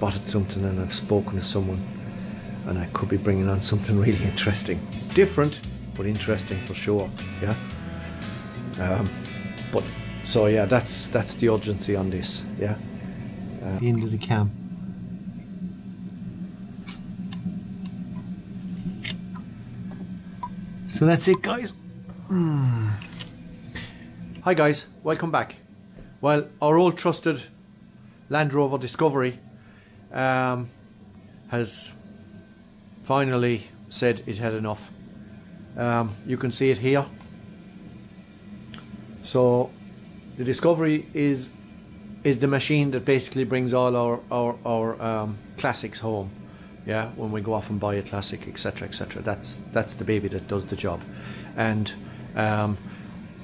spotted something and I've spoken to someone and I could be bringing on something really interesting. Different, but interesting for sure. Yeah. Um, but so yeah, that's that's the urgency on this. Yeah. Uh, the end of the cam. So that's it, guys. Mm. Hi, guys. Welcome back. Well, our old trusted Land Rover Discovery um, has finally said it had enough. Um, you can see it here. So the Discovery is is the machine that basically brings all our our, our um, classics home. Yeah, when we go off and buy a classic, etc., etc. That's that's the baby that does the job. And um,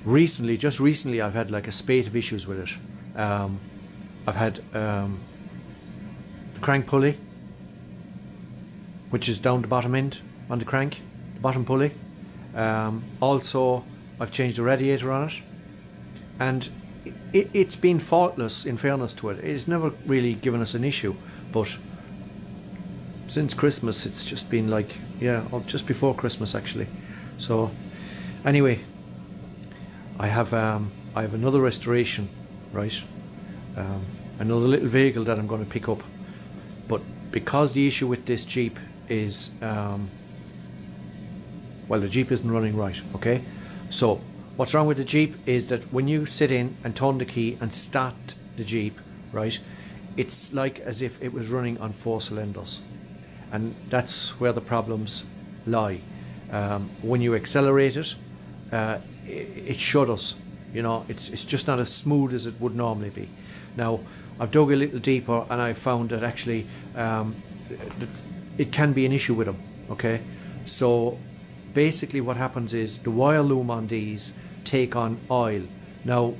recently, just recently, I've had like a spate of issues with it. Um, I've had um, crank pulley, which is down the bottom end on the crank, the bottom pulley. Um, also, I've changed the radiator on it, and it, it's been faultless. In fairness to it, it's never really given us an issue, but since Christmas, it's just been like yeah, or just before Christmas actually. So anyway, I have um, I have another restoration, right? Um, another little vehicle that I'm going to pick up, but because the issue with this Jeep is um, well, the Jeep isn't running right. Okay, so what's wrong with the Jeep is that when you sit in and turn the key and start the Jeep, right? It's like as if it was running on four cylinders and that's where the problems lie. Um, when you accelerate it, uh, it, it shudders. You know, it's it's just not as smooth as it would normally be. Now, I've dug a little deeper and I found that actually um, it can be an issue with them. Okay, so basically what happens is the wire loom on these take on oil. Now,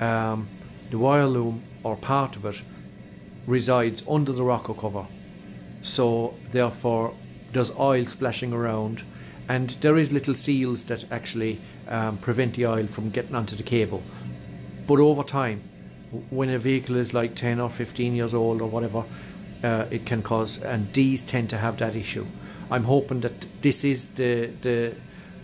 um, the wire loom or part of it resides under the rocker cover so therefore there's oil splashing around and there is little seals that actually um, prevent the oil from getting onto the cable but over time when a vehicle is like 10 or 15 years old or whatever uh, it can cause and these tend to have that issue i'm hoping that this is the the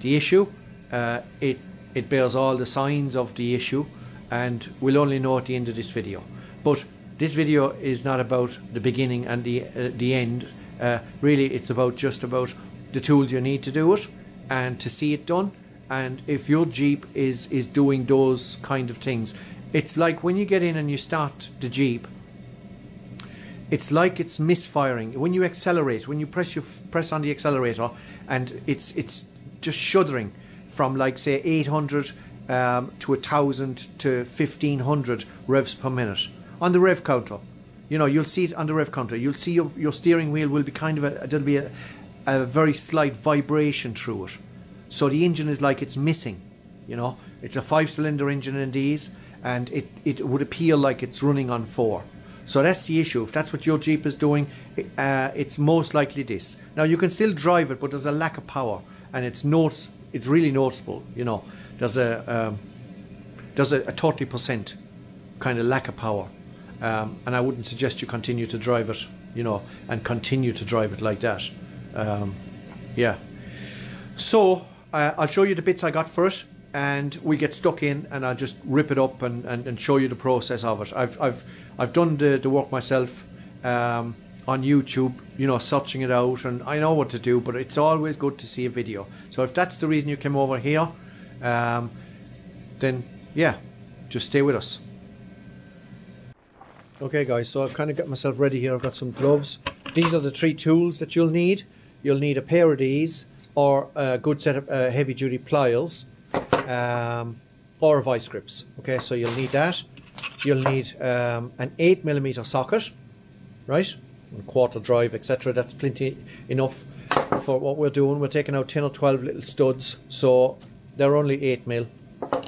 the issue uh, it it bears all the signs of the issue and we'll only know at the end of this video but this video is not about the beginning and the uh, the end. Uh, really, it's about just about the tools you need to do it and to see it done. And if your Jeep is is doing those kind of things, it's like when you get in and you start the Jeep. It's like it's misfiring when you accelerate. When you press your press on the accelerator, and it's it's just shuddering from like say 800 um, to a thousand to 1500 revs per minute on the rev counter. You know, you'll see it on the rev counter. You'll see your, your steering wheel will be kind of a, there'll be a, a very slight vibration through it. So the engine is like it's missing, you know. It's a five cylinder engine in these and it, it would appear like it's running on four. So that's the issue. If that's what your Jeep is doing, uh, it's most likely this. Now you can still drive it, but there's a lack of power, and it's notice. It's really noticeable. You know, there's a um, there's a thirty percent kind of lack of power. Um, and I wouldn't suggest you continue to drive it, you know, and continue to drive it like that. Um, yeah. So uh, I'll show you the bits I got for it, and we get stuck in, and I'll just rip it up and, and, and show you the process of it. I've I've I've done the, the work myself um, on YouTube, you know, searching it out, and I know what to do. But it's always good to see a video. So if that's the reason you came over here, um, then yeah, just stay with us. Okay guys, so I've kind of got myself ready here. I've got some gloves. These are the three tools that you'll need. You'll need a pair of these or a good set of uh, heavy duty pliers um, or vice grips. Okay, so you'll need that. You'll need um, an 8 millimeter socket, right? And quarter drive, etc. That's plenty enough for what we're doing. We're taking out 10 or 12 little studs, so they're only 8 mil,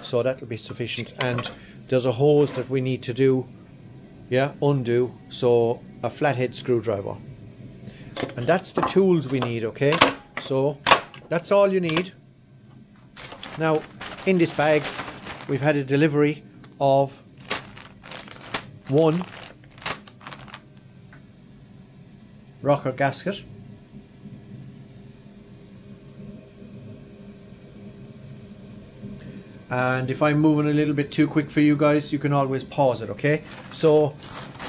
so that'll be sufficient. And there's a hose that we need to do yeah undo so a flathead screwdriver and that's the tools we need okay so that's all you need now in this bag we've had a delivery of one rocker gasket. And if I'm moving a little bit too quick for you guys, you can always pause it, okay? So,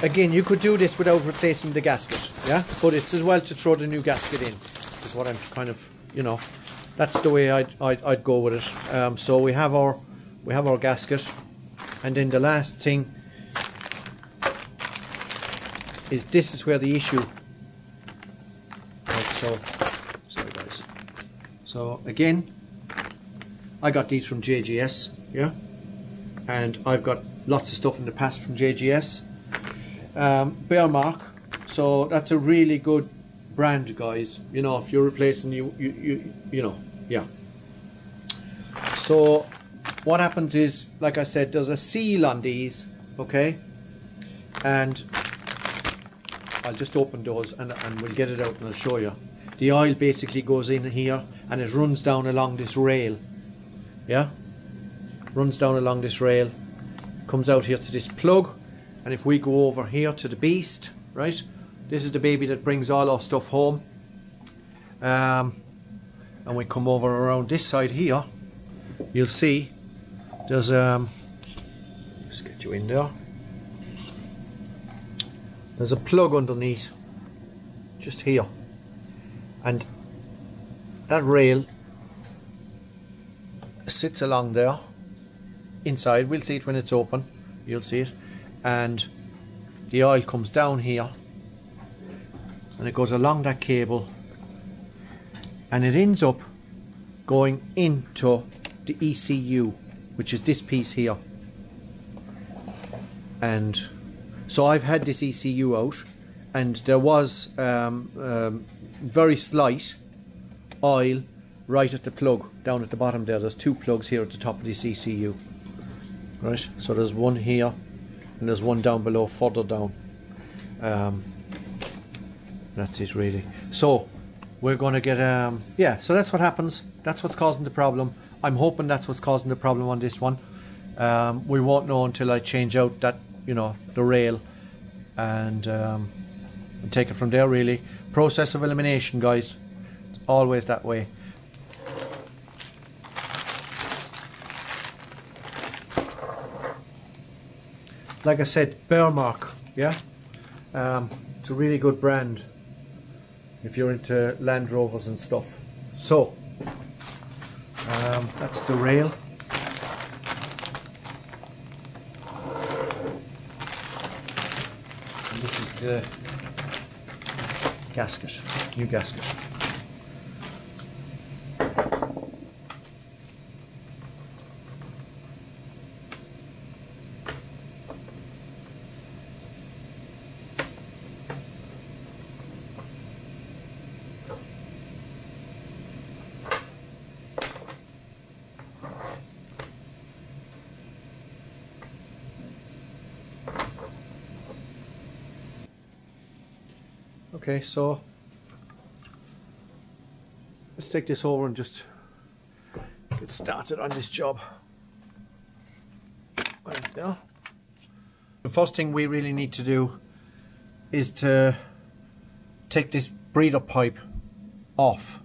again, you could do this without replacing the gasket, yeah? But it's as well to throw the new gasket in, is what I'm kind of, you know, that's the way I'd, I'd, I'd go with it. Um, so we have our, we have our gasket. And then the last thing is this is where the issue right, so sorry guys so again I got these from JGS yeah and I've got lots of stuff in the past from JGS um, Bearmach so that's a really good brand guys you know if you're replacing you you you, you know yeah so what happens is like I said there's a seal on these okay and I'll just open those and, and we'll get it out and I'll show you. The oil basically goes in here and it runs down along this rail. Yeah? Runs down along this rail, comes out here to this plug, and if we go over here to the beast, right? This is the baby that brings all our stuff home. Um, and we come over around this side here, you'll see there's um let's get you in there. There's a plug underneath, just here. And that rail sits along there, inside. We'll see it when it's open. You'll see it. And the oil comes down here and it goes along that cable and it ends up going into the ECU which is this piece here and so I've had this ECU out and there was um, um, very slight oil right at the plug down at the bottom there. There's two plugs here at the top of this ECU. Right, so there's one here and there's one down below further down. Um, that's it really. So we're going to get um yeah so that's what happens. That's what's causing the problem. I'm hoping that's what's causing the problem on this one. Um, we won't know until I change out that you know the rail and, um, and take it from there really. Process of elimination guys. It's always that way. Like I said Bearmach yeah? Um, it's a really good brand if you're into Land Rovers and stuff so um, that's the rail And this is the gasket, new gasket. Okay, so let's take this over and just get started on this job. The first thing we really need to do is to take this breather pipe off.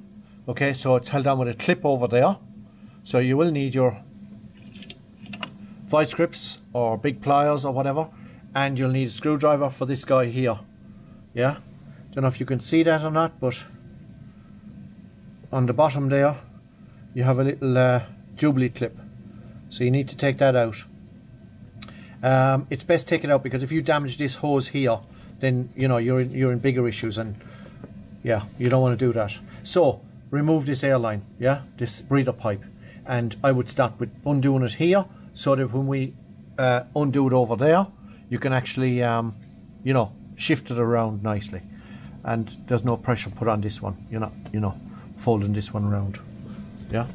Okay, so it's held on with a clip over there. So you will need your vice grips or big pliers or whatever and you'll need a screwdriver for this guy here. Yeah, don't know if you can see that or not, but on the bottom there, you have a little uh, Jubilee clip. So you need to take that out. Um, it's best take it out because if you damage this hose here, then you know you're in, you're in bigger issues, and yeah, you don't want to do that. So remove this airline, yeah, this breather pipe, and I would start with undoing it here, so that when we uh, undo it over there, you can actually, um, you know, shift it around nicely and there's no pressure put on this one. You're not you know folding this one around. Yeah?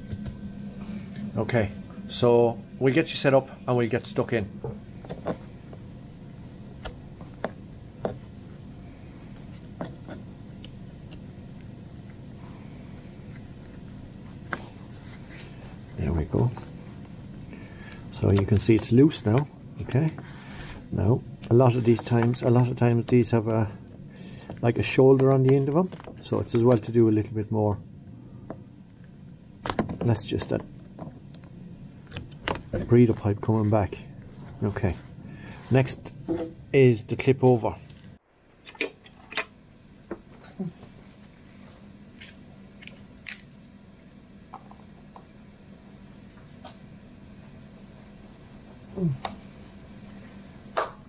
Okay. So we'll get you set up and we'll get stuck in. There we go. So you can see it's loose now. Okay. Now a lot of these times a lot of times these have a like a shoulder on the end of them so it's as well to do a little bit more. That's just that breather pipe coming back. Okay. Next is the clip over.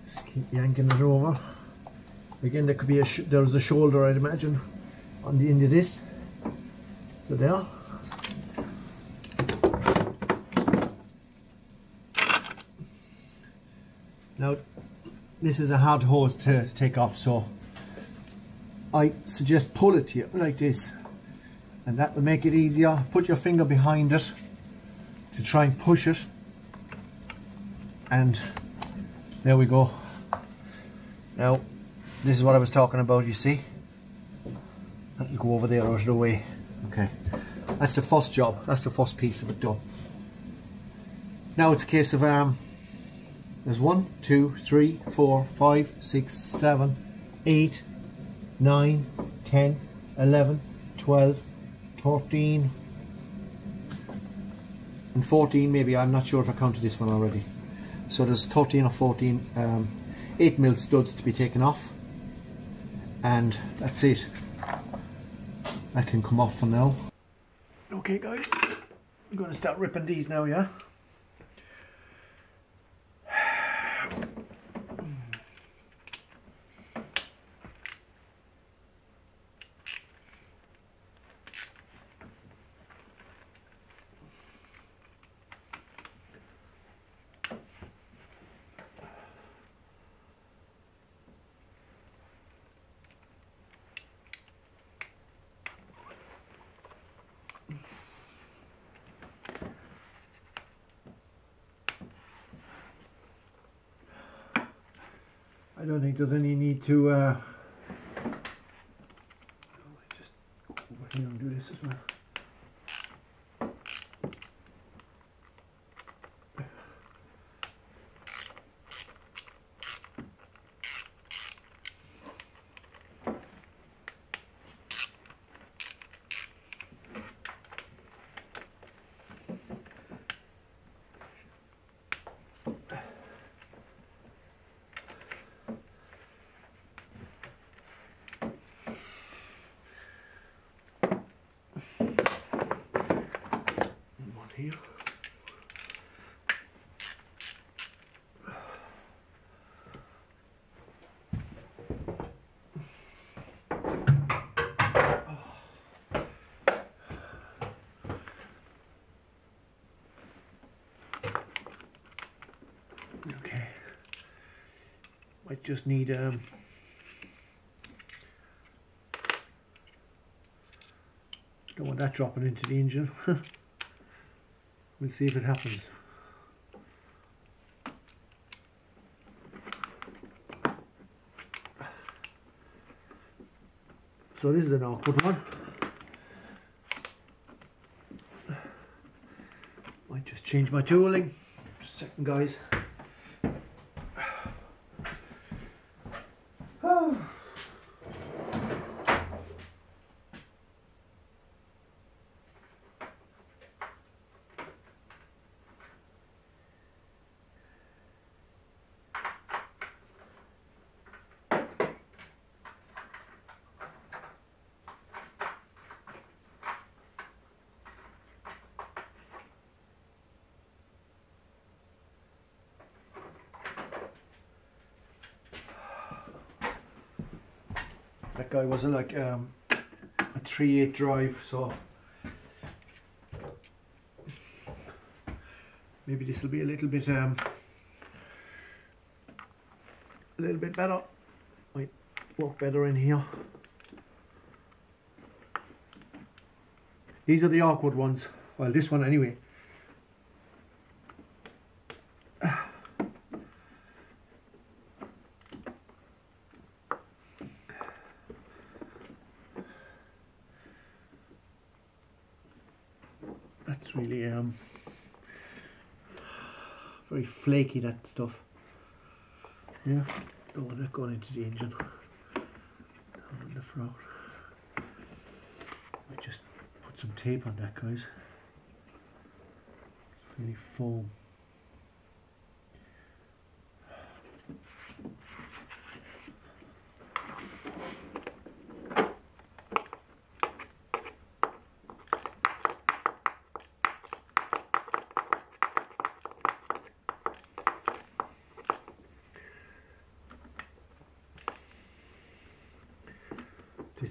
Just keep yanking it over. Again, there could be a there's a shoulder, I'd imagine, on the end of this. So there. Now, this is a hard hose to take off, so I suggest pull it here like this, and that will make it easier. Put your finger behind it to try and push it and there we go now this is what I was talking about you see. That'll go over there out of the way. Okay. That's the first job that's the first piece of it done. Now it's a case of um there's one two three four five six seven eight nine ten eleven twelve thirteen and 14 maybe I'm not sure if I counted this one already. So there's 13 or 14 um, 8 mil studs to be taken off and that's it. That can come off for now. Okay guys. I'm going to start ripping these now yeah I don't think there's any need to uh, just over here and do this as well. one here. Okay. Might just need um don't want that dropping into the engine. We'll see if it happens. So this is an awkward one. Might just change my tooling. Just a second guys. that guy was like um, a 3.8 drive so maybe this will be a little bit um, a little bit better. Might work better in here. These are the awkward ones. Well this one anyway that's really um very flaky that stuff yeah don't want that going into the engine fluffer out. I just put some tape on that guys. It's really foam.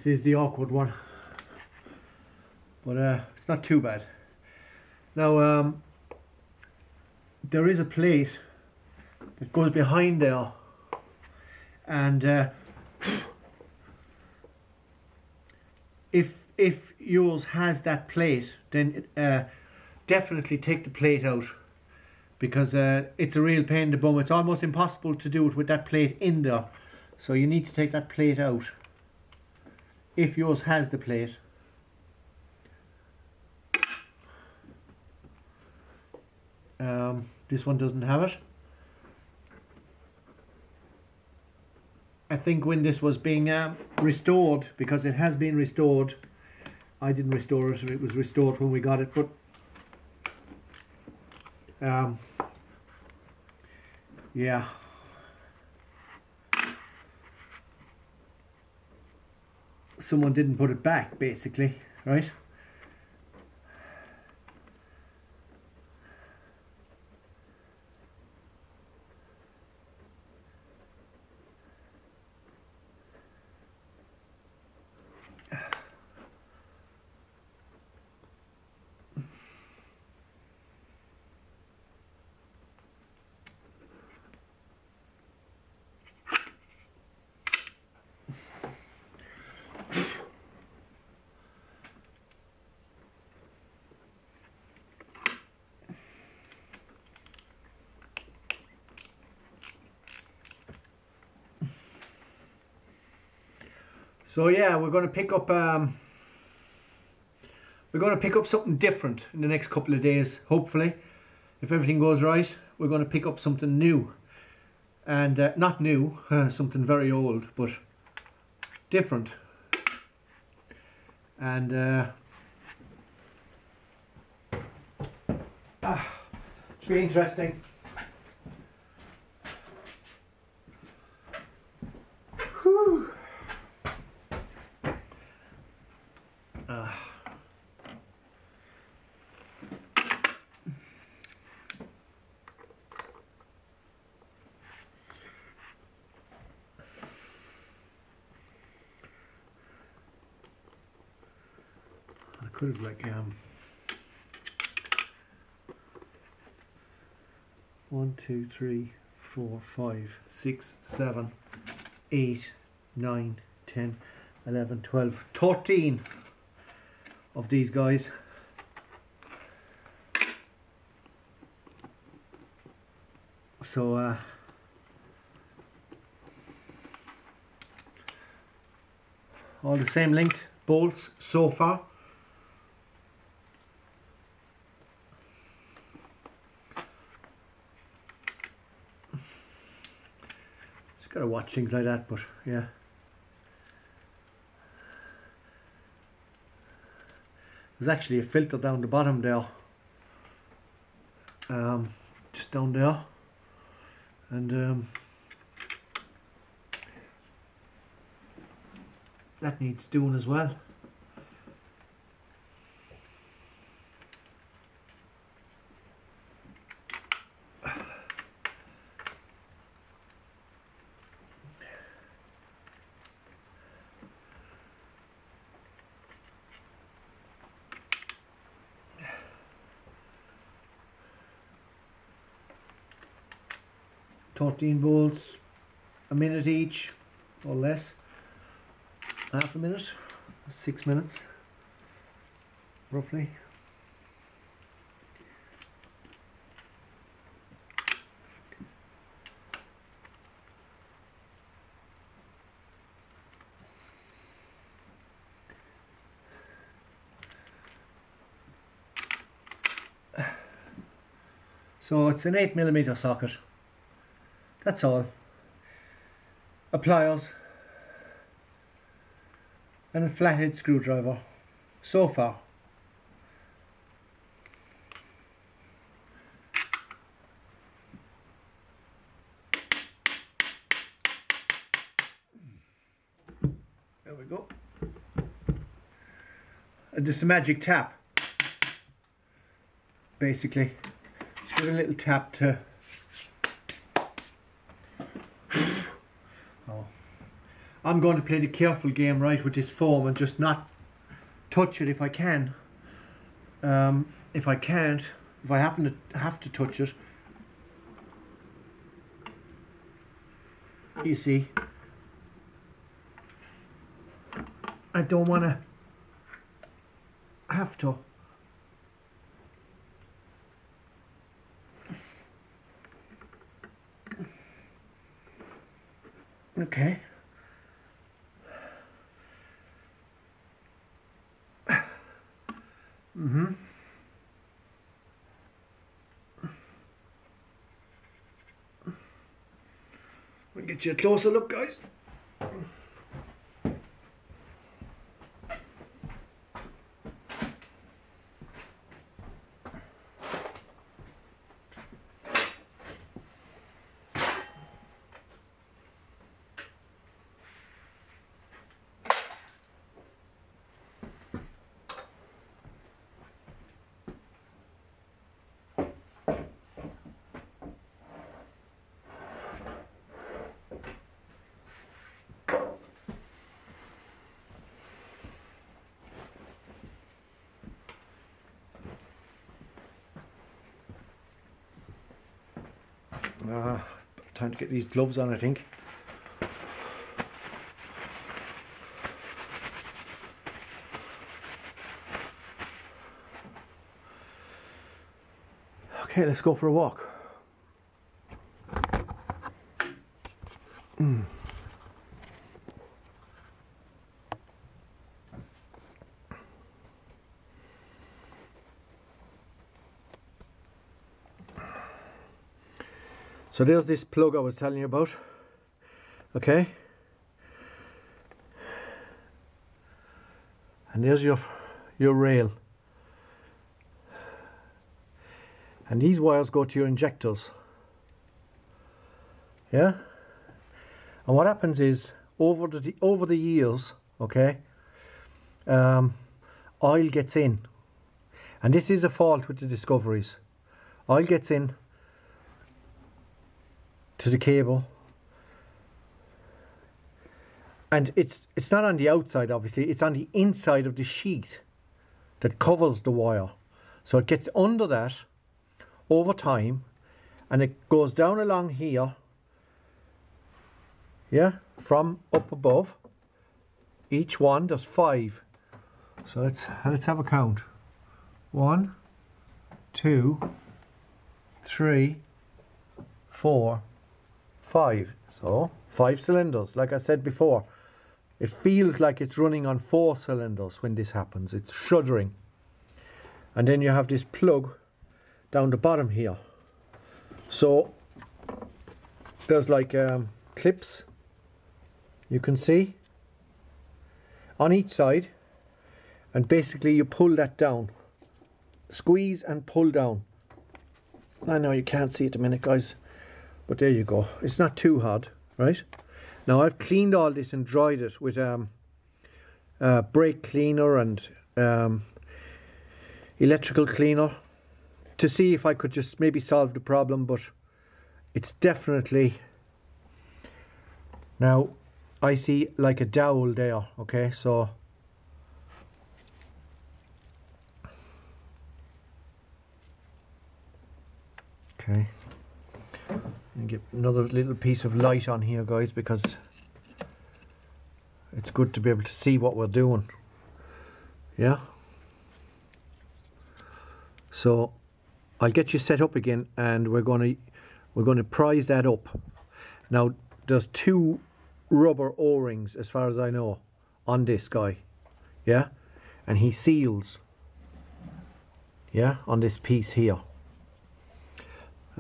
This is the awkward one. But uh, it's not too bad. Now, um, there is a plate that goes behind there. And uh, if if yours has that plate, then uh, definitely take the plate out because uh, it's a real pain in the bum. It's almost impossible to do it with that plate in there. So you need to take that plate out if yours has the plate. Um, this one doesn't have it. I think when this was being um, restored, because it has been restored, I didn't restore it, it was restored when we got it, but um, yeah. Someone didn't put it back, basically, right? So yeah, we're going to pick up. Um, we're going to pick up something different in the next couple of days. Hopefully, if everything goes right, we're going to pick up something new, and uh, not new, uh, something very old, but different. And uh, ah, it's really interesting. Could have like um one, two, three, four, five, six, seven, eight, nine, ten, eleven, twelve, thirteen of these guys. So uh, all the same length bolts so far. Things like that, but yeah. There's actually a filter down the bottom there. Um, just down there. And um, that needs doing as well. Thirteen volts, a minute each, or less. Half a minute, six minutes, roughly. So it's an 8 millimeter socket. That's all. A pliers. and a flathead screwdriver so far. There we go. And just a magic tap. Basically. Just give a little tap to I'm going to play the careful game right with this foam and just not touch it if I can. Um, if I can't, if I happen to have to touch it, you see, I don't want to have to. Okay. Mm-hmm. We'll get you a closer look, guys. Uh, time to get these gloves on, I think. Okay, let's go for a walk. So there's this plug I was telling you about. Okay. And there's your your rail. And these wires go to your injectors. Yeah? And what happens is over the over the years, okay, um, oil gets in. And this is a fault with the discoveries. Oil gets in to the cable. And it's it's not on the outside obviously it's on the inside of the sheet that covers the wire. So it gets under that over time and it goes down along here yeah from up above. Each one there's five. So let's let's have a count. One two three four five. So five cylinders, like I said before. It feels like it's running on four cylinders when this happens. It's shuddering. And then you have this plug down the bottom here. So there's like um, clips you can see on each side and basically you pull that down squeeze and pull down I know you can't see it a minute guys but there you go. It's not too hard, right? Now I've cleaned all this and dried it with um, brake cleaner and um, electrical cleaner to see if I could just maybe solve the problem, but it's definitely now I see like a dowel there, okay, so okay and get another little piece of light on here guys because it's good to be able to see what we're doing. Yeah? So I'll get you set up again and we're going to we're going to prise that up. Now there's two rubber o-rings as far as I know on this guy. Yeah? And he seals. Yeah? On this piece here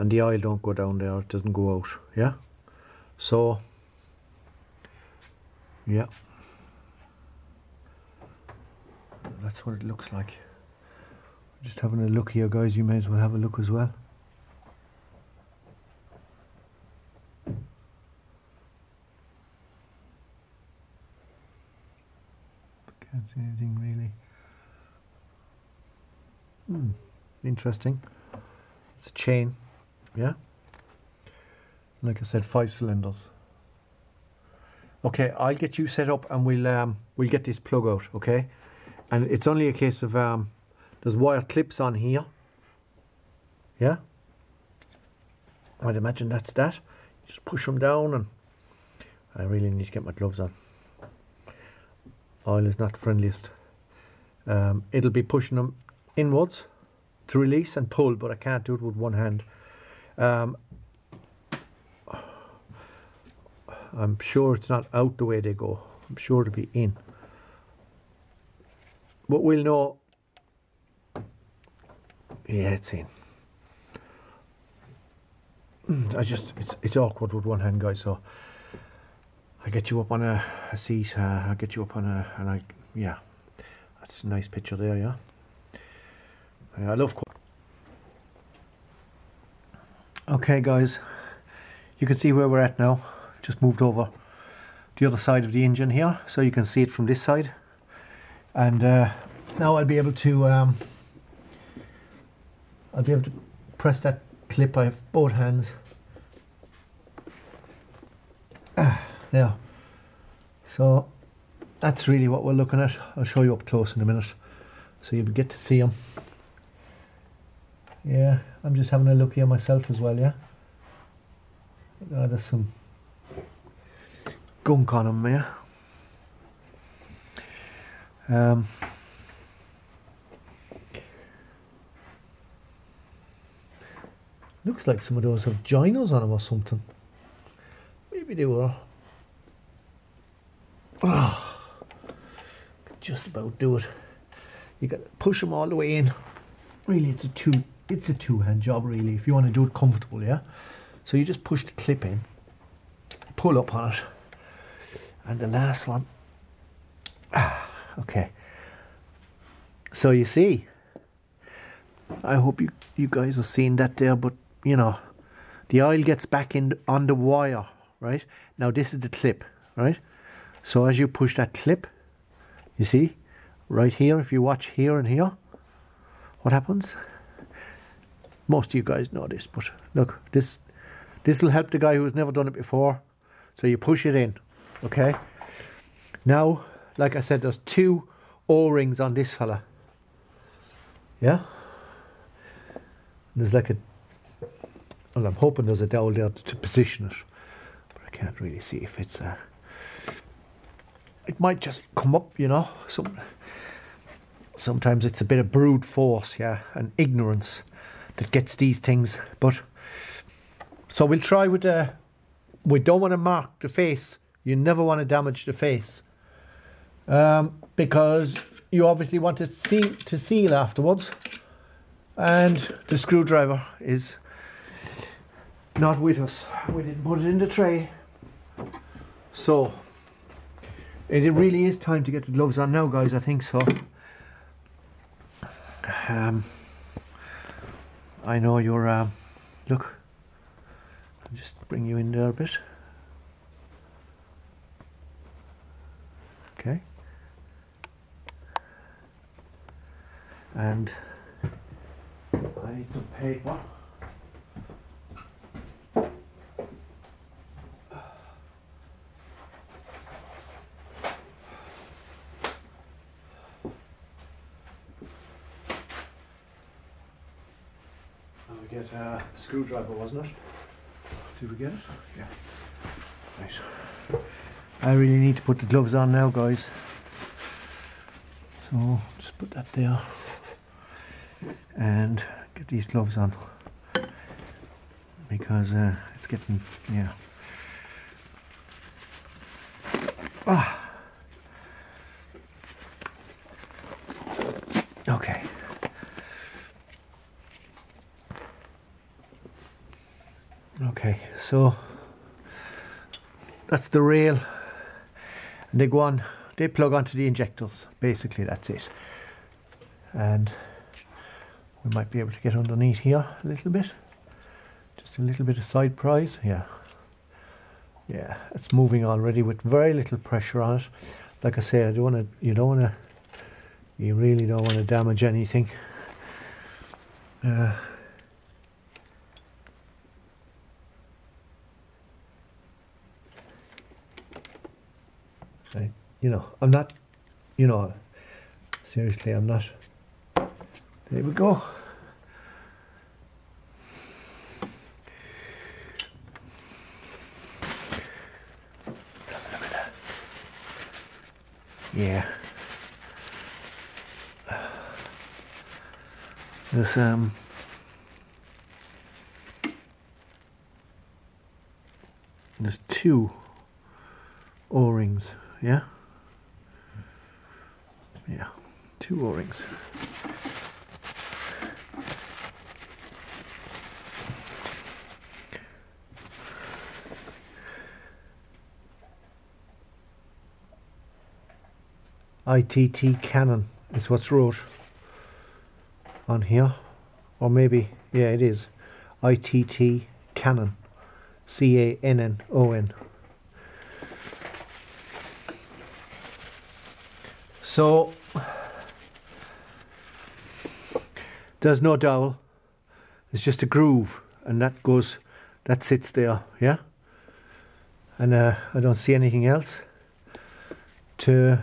and the oil don't go down there it doesn't go out yeah so yeah that's what it looks like. Just having a look here guys, you may as well have a look as well. Can't see anything really. Hmm, interesting. It's a chain, yeah. Like I said, five cylinders. Okay, I'll get you set up and we'll um, we'll get this plug out, okay? And it's only a case of um, there's wire clips on here. Yeah. I'd imagine that's that. Just push them down and I really need to get my gloves on. Oil is not friendliest. Um, it'll be pushing them inwards to release and pull, but I can't do it with one hand. Um, I'm sure it's not out the way they go. I'm sure it'll be in. But we'll know. Yeah, it's in. I just, it's, it's awkward with one hand, guys, so I get you up on a, a seat, uh, I get you up on a, and I, yeah, that's a nice picture there, yeah. I love. Okay, guys, you can see where we're at now. Just moved over the other side of the engine here, so you can see it from this side. And uh, now I'll be able to, um, I'll be able to press that clip. I have both hands. Ah, there. So that's really what we're looking at. I'll show you up close in a minute, so you'll get to see them. Yeah, I'm just having a look here myself as well, yeah. Oh, there's some gunk on them, yeah. Um, looks like some of those have joiners on them or something. Maybe they were. Oh, just about do it. You got to push them all the way in. Really, it's a two it's a two-hand job really if you want to do it comfortable yeah? So you just push the clip in pull up on it and the last one. Ah, okay. So you see I hope you you guys are seeing that there but you know the oil gets back in on the wire right? Now this is the clip right? So as you push that clip you see right here if you watch here and here what happens most of you guys know this, but look, this this will help the guy who's never done it before. So you push it in, okay? Now, like I said, there's two O-rings on this fella. Yeah? There's like a, well, I'm hoping there's a dowel there to position it, but I can't really see if it's a, it might just come up, you know, some, sometimes it's a bit of brute force, yeah, and ignorance that gets these things. But so we'll try with the. We don't want to mark the face. You never want to damage the face, um, because you obviously want to seal to seal afterwards, and the screwdriver is not with us. We didn't put it in the tray, so it really is time to get the gloves on now, guys. I think so. Um, I know you're, um, look, I'll just bring you in there a bit. Okay. And I need some paper. get a screwdriver, wasn't it? Did we get it? Yeah. Right. I really need to put the gloves on now, guys. So just put that there and get these gloves on because uh, it's getting yeah. Ah. Okay. okay so that's the rail. And they go on they plug onto the injectors. Basically that's it. And we might be able to get underneath here a little bit. Just a little bit of side prise yeah. Yeah it's moving already with very little pressure on it. Like I say I don't want to you don't want to you really don't want to damage anything. Uh, I, you know I'm not you know seriously I'm not there we go. Yeah. There's um there's two o-rings yeah two o-rings ITT Cannon is what's wrote on here or maybe yeah it is. ITT Cannon. C-A-N-N-O-N so there's no dowel it's just a groove and that goes that sits there yeah and uh, I don't see anything else to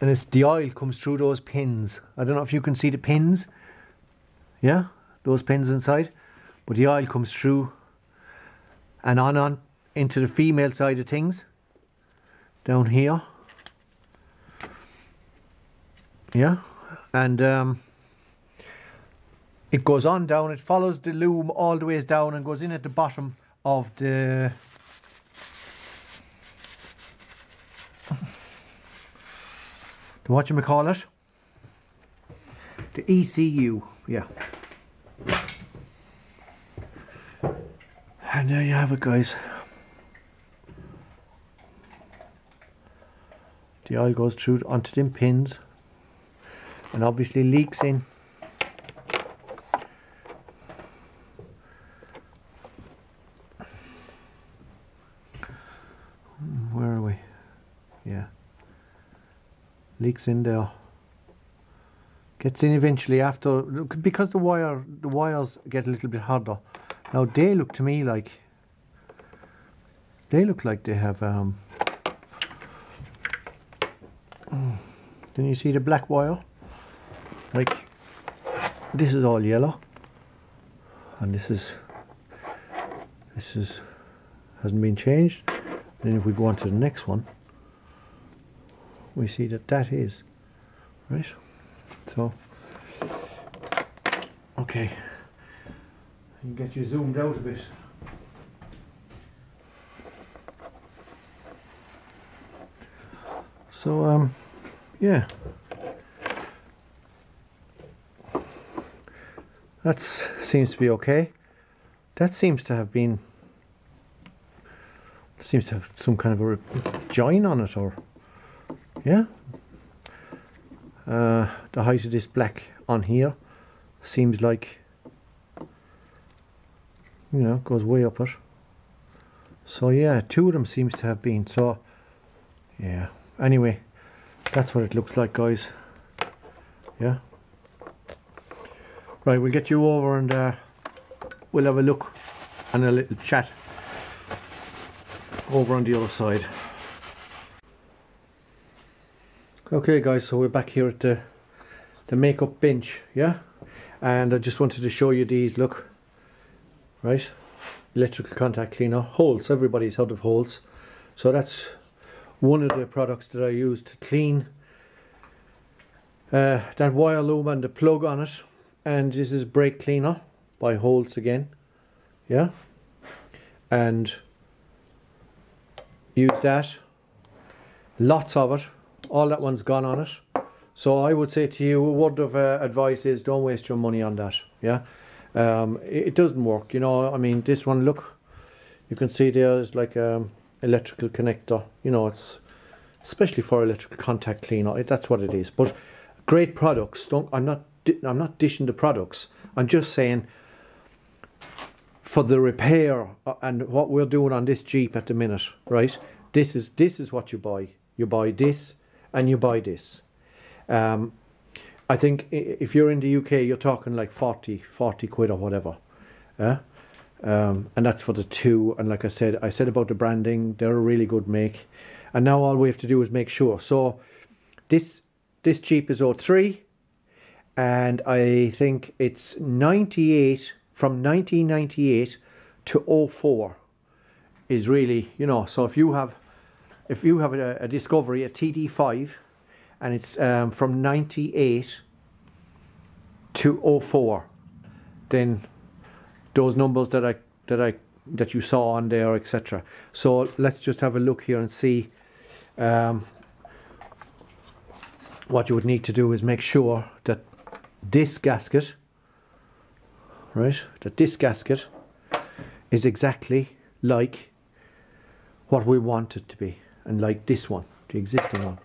and it's the oil comes through those pins. I don't know if you can see the pins. Yeah, those pins inside. But the oil comes through and on on into the female side of things. Down here. Yeah. And um, it goes on down, it follows the loom all the ways down and goes in at the bottom of the the what you call it? The ECU yeah. And there you have it guys. The oil goes through onto them pins and obviously leaks in. Where are we? Yeah. Leaks in there. Gets in eventually after because the wire the wires get a little bit harder. Now they look to me like they look like they have um can you see the black wire like this is all yellow. And this is this is hasn't been changed. Then if we go on to the next one we see that that is right? So okay. You get you zoomed out a bit. So um yeah that seems to be okay. That seems to have been seems to have some kind of a join on it or yeah. Uh, the height of this black on here seems like you know goes way up it. So yeah two of them seems to have been. So yeah. Anyway that's what it looks like guys. Yeah right we'll get you over and uh, we'll have a look and a little chat over on the other side Okay guys, so we're back here at the, the makeup bench, yeah? And I just wanted to show you these, look. Right? Electrical contact cleaner. Holts, everybody's heard of Holts. So that's one of the products that I use to clean uh, that wire loom and the plug on it. And this is brake cleaner by Holts again. Yeah? And use that. Lots of it all that one's gone on it so I would say to you a word of uh, advice is don't waste your money on that yeah um, it, it, doesn't work you know I mean this one look you can see there is like a electrical connector you know it's especially for electrical contact cleaner it, that's what it is but great products. Don't I'm not I'm not dishing the products. I'm just saying for the repair uh, and what we're doing on this Jeep at the minute, right? This is this is what you buy. You buy this and you buy this. Um, I think if you're in the UK, you're talking like 40, 40 quid or whatever. Yeah? Um, and that's for the two. And like I said, I said about the branding, they're a really good make. And now all we have to do is make sure. So this this Jeep is 03 and I think it's 98 from 1998 to 04 is really you know so if you have if you have a, a discovery a TD5 and it's um, from 98 to 04 then those numbers that I that I that you saw on there etc so let's just have a look here and see um, what you would need to do is make sure that this gasket right? That this gasket is exactly like what we want it to be and like this one the existing one.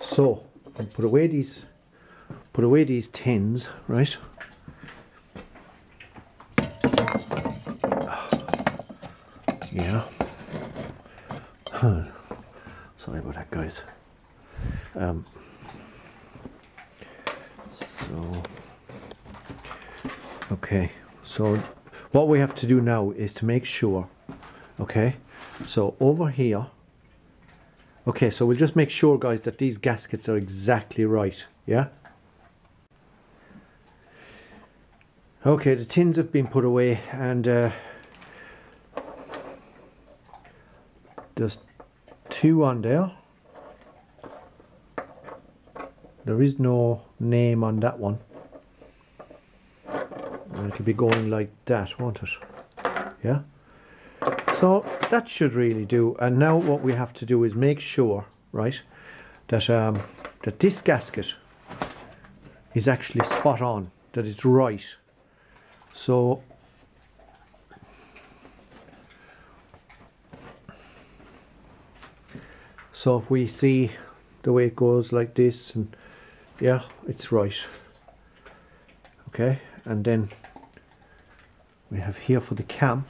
So put away these put away these tins right yeah sorry about that guys um, so okay so what we have to do now is to make sure okay? So over here okay so we'll just make sure guys that these gaskets are exactly right yeah? Okay the tins have been put away and uh, there's two on there. There is no name on that one and it'll be going like that won't it? Yeah? So that should really do. And now what we have to do is make sure right that um that this gasket is actually spot on that it's right. So so if we see the way it goes like this and yeah it's right. Okay? And then we have here for the cam.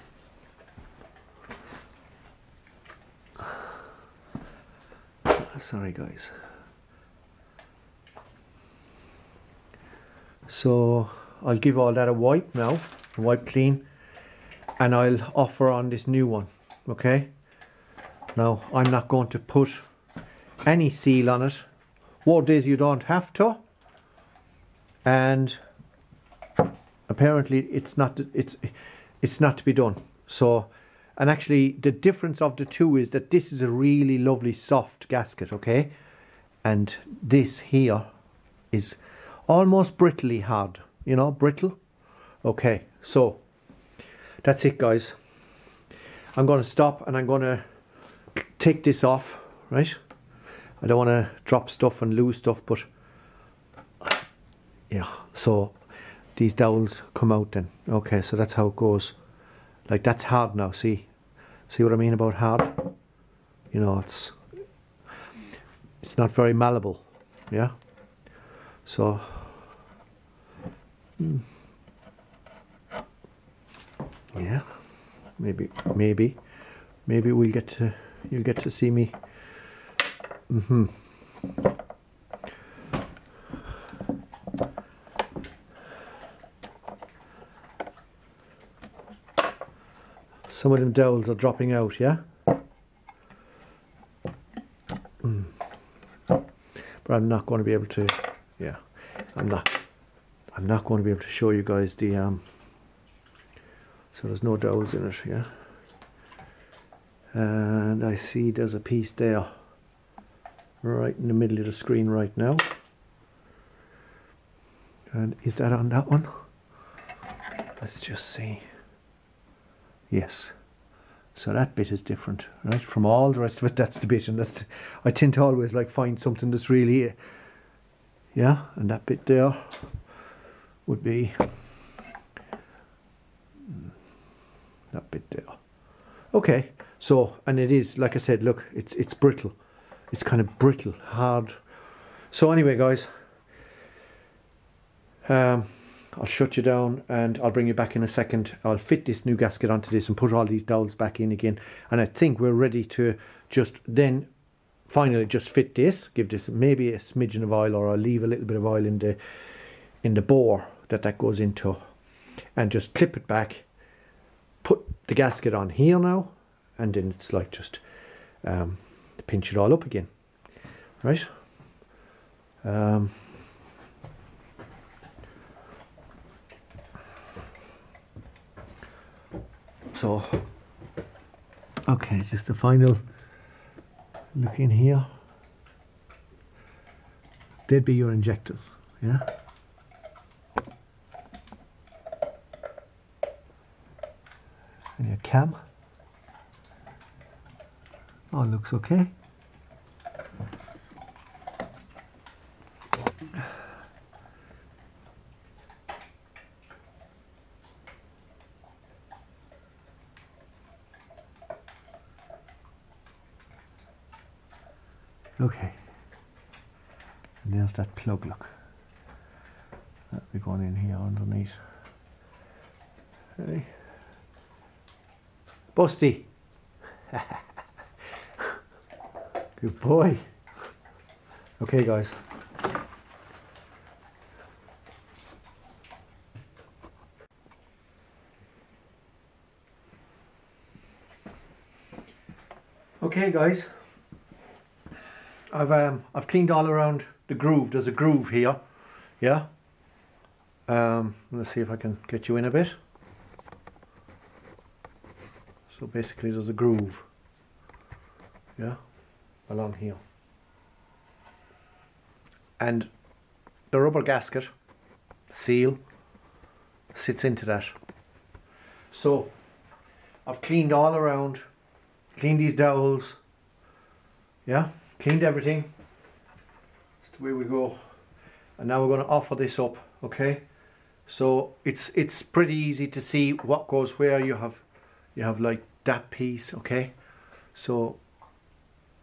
Sorry guys. So I'll give all that a wipe now wipe clean and I'll offer on this new one okay? Now I'm not going to put any seal on it. What is you don't have to. And apparently it's not it's it's not to be done. So and actually the difference of the two is that this is a really lovely soft gasket okay? And this here is almost brittly hard you know brittle? Okay so that's it guys. I'm going to stop and I'm going to take this off right? I don't want to drop stuff and lose stuff but yeah so these dowels come out then. Okay so that's how it goes. Like that's hard now see? See what I mean about hard? You know it's it's not very malleable yeah? So mm. yeah maybe maybe maybe we'll get to you'll get to see me. Mm-hmm Some of them dowels are dropping out, yeah? Mm. But I'm not going to be able to, yeah, I'm not, I'm not going to be able to show you guys the, um, so there's no dowels in it, yeah? And I see there's a piece there, right in the middle of the screen right now. And is that on that one? Let's just see. Yes. So that bit is different, right? From all the rest of it, that's the bit, and that's. The, I tend to always like find something that's really, yeah, and that bit there would be that bit there. Okay, so and it is like I said, look, it's it's brittle, it's kind of brittle, hard. So anyway, guys, Um, I'll shut you down and I'll bring you back in a second. I'll fit this new gasket onto this and put all these dowels back in again. And I think we're ready to just then finally just fit this, give this maybe a smidgen of oil or I'll leave a little bit of oil in the in the bore that that goes into and just clip it back put the gasket on here now and then it's like just um, pinch it all up again right um, so okay just the final look in here. They'd be your injectors yeah? And your cam? Oh, All looks Okay. And there's that plug look. That'll be going in here underneath. Hey. Busty. Good boy. Okay guys. Okay guys. I've um, I've cleaned all around the groove. There's a groove here, yeah. Um, let's see if I can get you in a bit. So basically, there's a groove, yeah, along here, and the rubber gasket seal sits into that. So I've cleaned all around, cleaned these dowels, yeah cleaned everything the we go. And now we're going to offer this up okay? So it's it's pretty easy to see what goes where. You have you have like that piece okay? So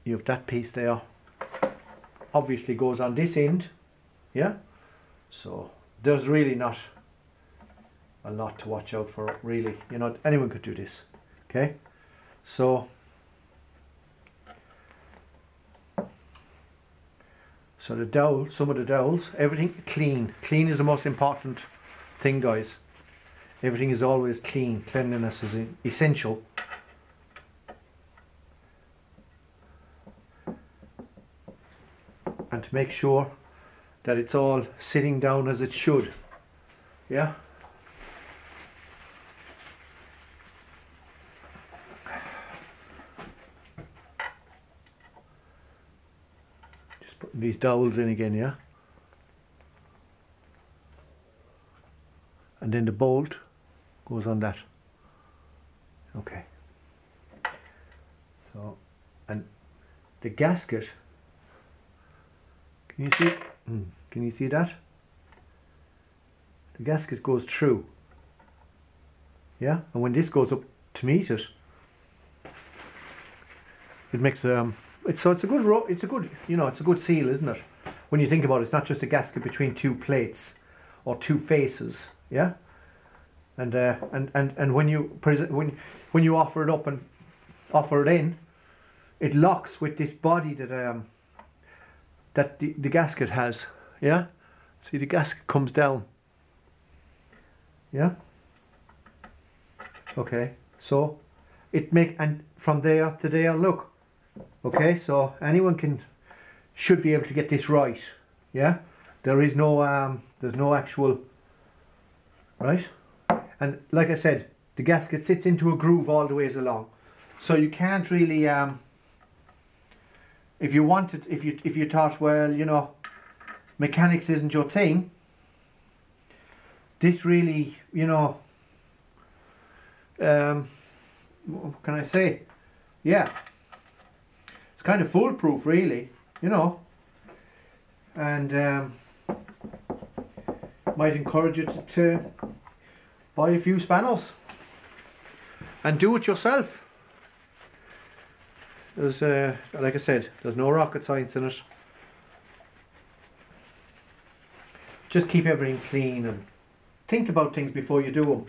you have that piece there. Obviously goes on this end yeah? So there's really not a lot to watch out for really. You know anyone could do this okay? So So the dowel, some of the dowels, everything clean. Clean is the most important thing, guys. Everything is always clean. Cleanliness is essential. And to make sure that it's all sitting down as it should. Yeah? These dowels in again, yeah? And then the bolt goes on that. Okay. So, and the gasket, can you see, mm, can you see that? The gasket goes through. Yeah, and when this goes up to meet it, it makes um, it's, so it's a good it's a good you know it's a good seal, isn't it? When you think about it, it's not just a gasket between two plates or two faces, yeah. And uh, and and and when you present when when you offer it up and offer it in, it locks with this body that um that the, the gasket has, yeah. See the gasket comes down. Yeah. Okay, so it make and from there to there, look, okay so anyone can should be able to get this right yeah? There is no um there's no actual right? And like I said the gasket sits into a groove all the ways along. So you can't really um if you wanted if you if you thought well you know mechanics isn't your thing this really you know um what can I say? Yeah kind of foolproof really, you know. And um, might encourage you to, to buy a few spannels and do it yourself. There's, uh, like I said, there's no rocket science in it. just keep everything clean and think about things before you do them.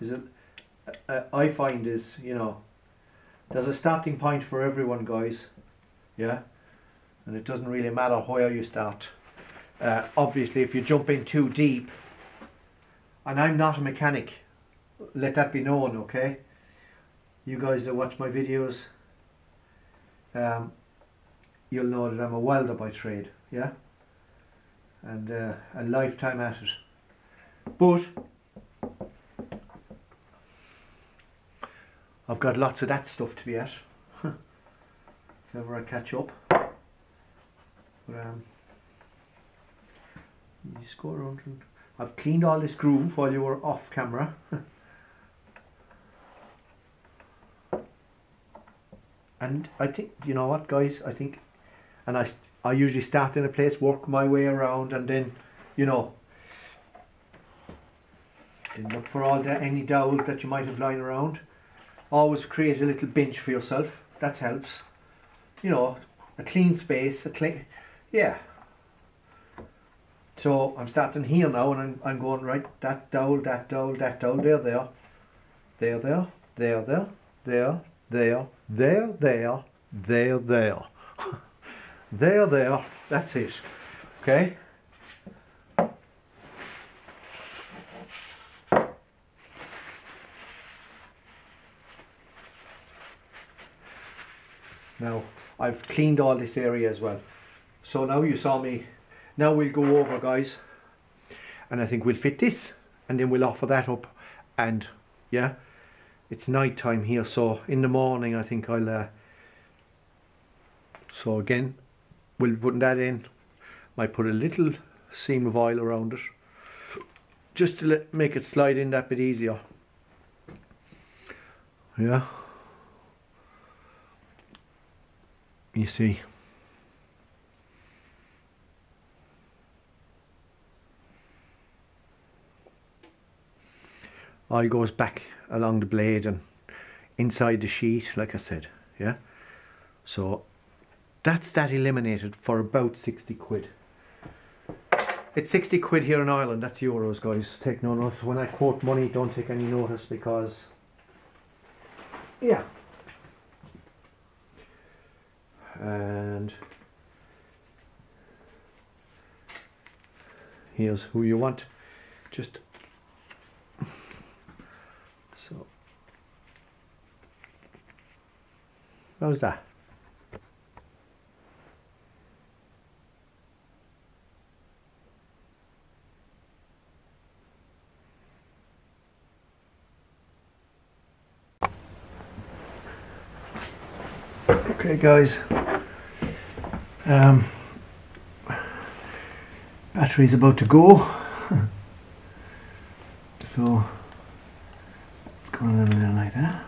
Is it? Uh, I find is you know, there's a starting point for everyone, guys. Yeah, and it doesn't really matter where you start. Uh, obviously, if you jump in too deep, and I'm not a mechanic, let that be known, okay? You guys that watch my videos, um, you'll know that I'm a welder by trade, yeah? And uh, a lifetime at it. But I've got lots of that stuff to be at. if ever I catch up. But, um, you just go around and I've cleaned all this groove while you were off camera. and I think, you know what guys, I think, and I, I usually start in a place, work my way around and then, you know, look for all the, any dowels that you might have lying around. Always create a little bench for yourself, that helps. You know, a clean space, a clean, yeah, so I'm starting here now and I'm, I'm going right, that dowel, that dowel, that dowel, there, there, there, there, there, there, there, there, there, there, there, there, there, there, that's it, okay? Now, I've cleaned all this area as well. So now you saw me. Now we'll go over guys. And I think we'll fit this and then we'll offer that up. And yeah it's night time here so in the morning I think I'll uh, so again we'll put that in. Might put a little seam of oil around it just to let, make it slide in that bit easier. Yeah you see. Oil goes back along the blade and inside the sheet like I said yeah? So that's that eliminated for about 60 quid. It's 60 quid here in Ireland that's euros guys. Take no notice. When I quote money don't take any notice because yeah and here's who you want just so. How's that? Okay guys, um, battery's about to go, so it's going a little like that.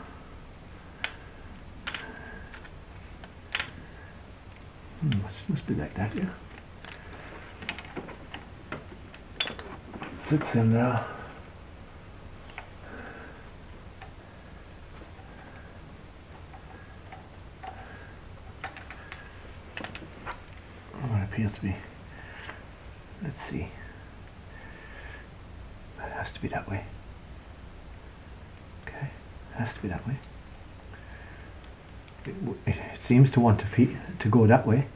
Hmm, must be like that, yeah. Sits in there. Oh, it appears to be. Let's see. That has to be that way. Okay, it has to be that way it, it seems to want to, feed, to go that way,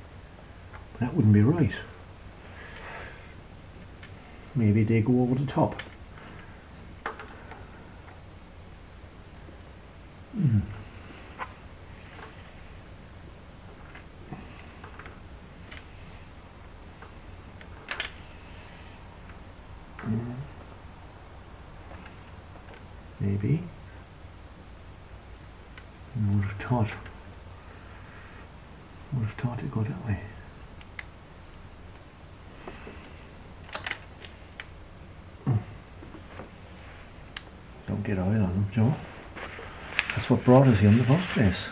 that wouldn't be right. Maybe they go over the top. brought us here in the first place.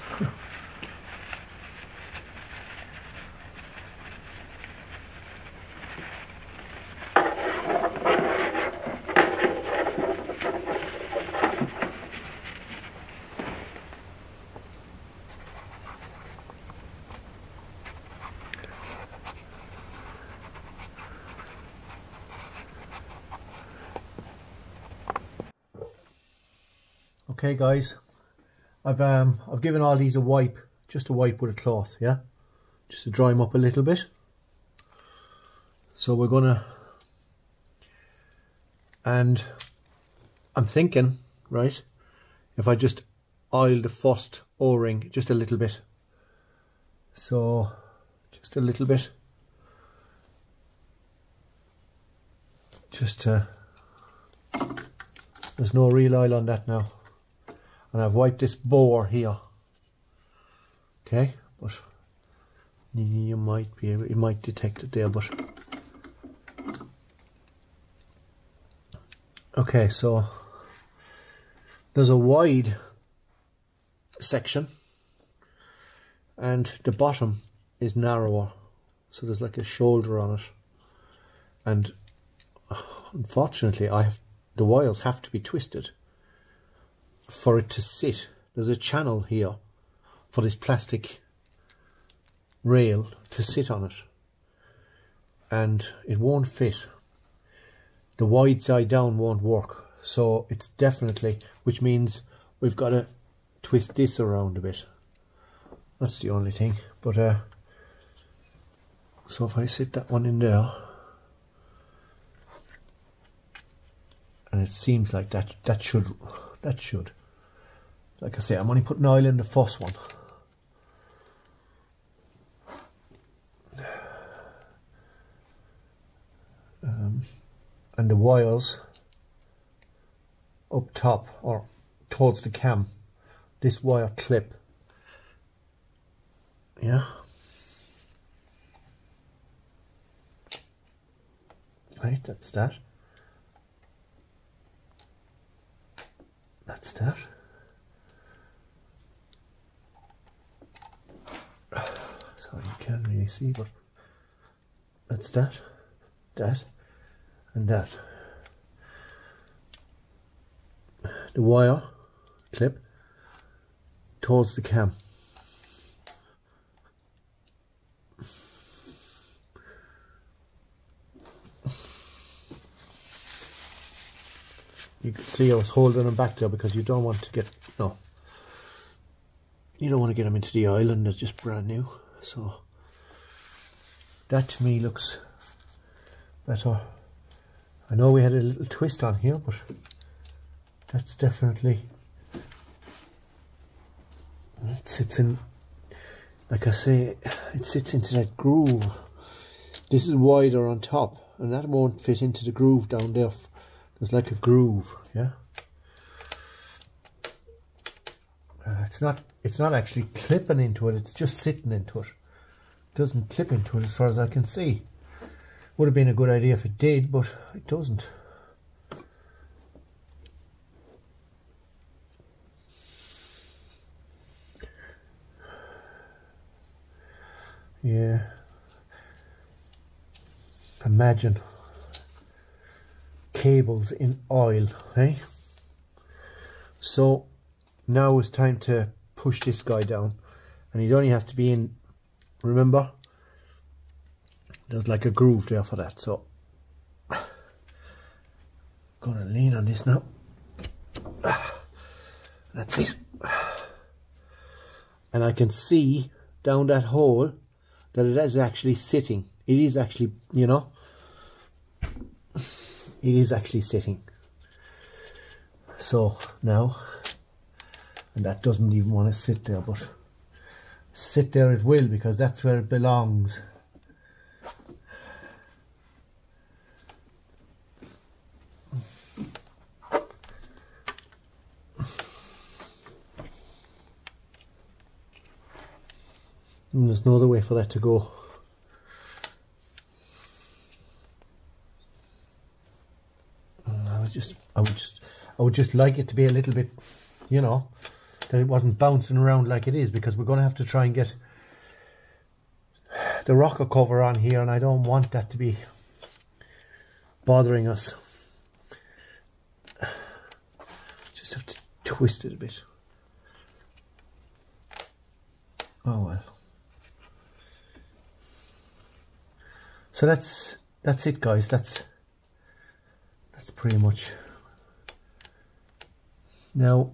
okay guys I've um I've given all these a wipe, just a wipe with a cloth, yeah? Just to dry them up a little bit. So we're gonna and I'm thinking, right, if I just oil the first o-ring just a little bit so just a little bit just there's no real oil on that now and I've wiped this bore here. Okay but you might be able you might detect it there but okay so there's a wide section and the bottom is narrower. So there's like a shoulder on it. And unfortunately I have the wires have to be twisted for it to sit. There's a channel here for this plastic rail to sit on it. And it won't fit. The wide side down won't work. So it's definitely which means we've got to twist this around a bit. That's the only thing. But uh so if I sit that one in there and it seems like that that should that should like I say I'm only putting oil in the first one. Um, and the wires up top or towards the cam this wire clip. Yeah. Right that's that. That's that so you can't really see but that's that. That. And that. The wire clip towards the cam. You can see I was holding them back there because you don't want to get, no, you don't want to get them into the island that's just brand new. So that to me looks better. I know we had a little twist on here, but that's definitely it sits in like I say it sits into that groove this is wider on top and that won't fit into the groove down there there's like a groove yeah uh, it's not it's not actually clipping into it it's just sitting into it. it doesn't clip into it as far as I can see would have been a good idea if it did but it doesn't Yeah. Imagine cables in oil, eh? So now it's time to push this guy down. And he only has to be in remember? There's like a groove there for that so. Gonna lean on this now. That's it. And I can see down that hole that it is actually sitting. It is actually, you know, it is actually sitting. So now, and that doesn't even want to sit there, but sit there it will because that's where it belongs. And there's no other way for that to go. I would just, I would just, I would just like it to be a little bit, you know, that it wasn't bouncing around like it is because we're going to have to try and get the rocker cover on here and I don't want that to be bothering us. Just have to twist it a bit. Oh well. So that's that's it guys. That's that's pretty much now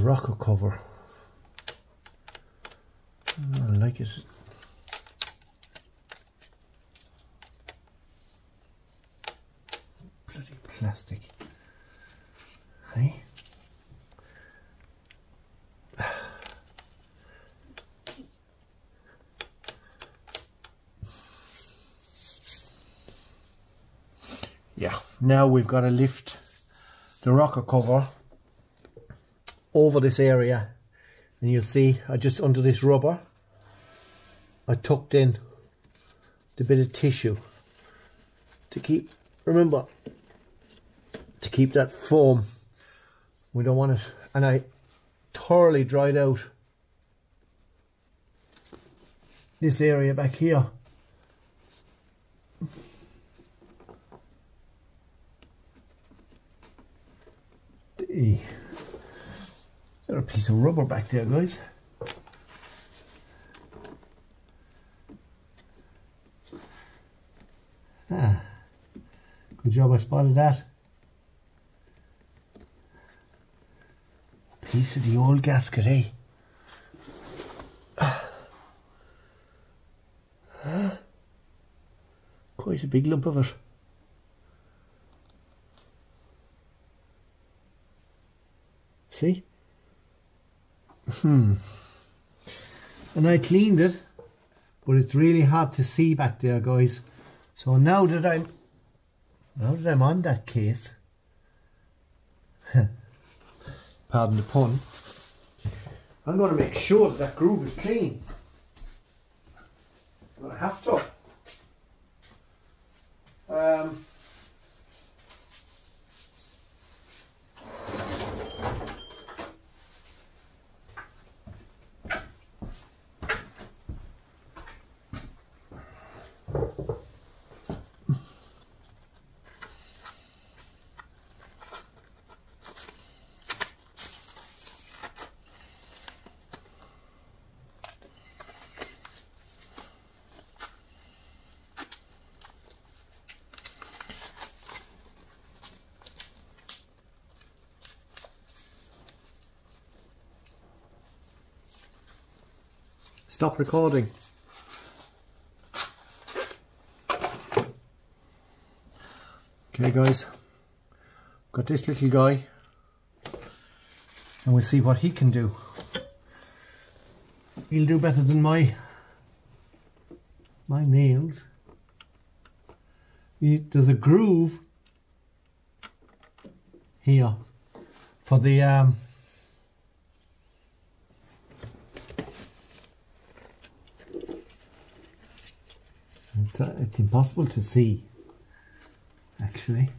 rocker cover. I like it. Bloody plastic. Hey? Yeah, now we've got to lift the rocker cover over this area. And you'll see I just under this rubber I tucked in the bit of tissue to keep remember to keep that foam. We don't want it. And I thoroughly dried out this area back here Is there a piece of rubber back there, guys? Ah, good job I spotted that. Piece of the old gasket, eh? Quite a big lump of it. See? Hmm. And I cleaned it, but it's really hard to see back there, guys. So now that I'm, now that I'm on that case, pardon the pun, I'm going to make sure that, that groove is clean. I'm going to have to. Um, Stop recording. Okay guys, got this little guy and we'll see what he can do. He'll do better than my my nails. He, there's a groove here for the um, it's, uh, it's impossible to see actually.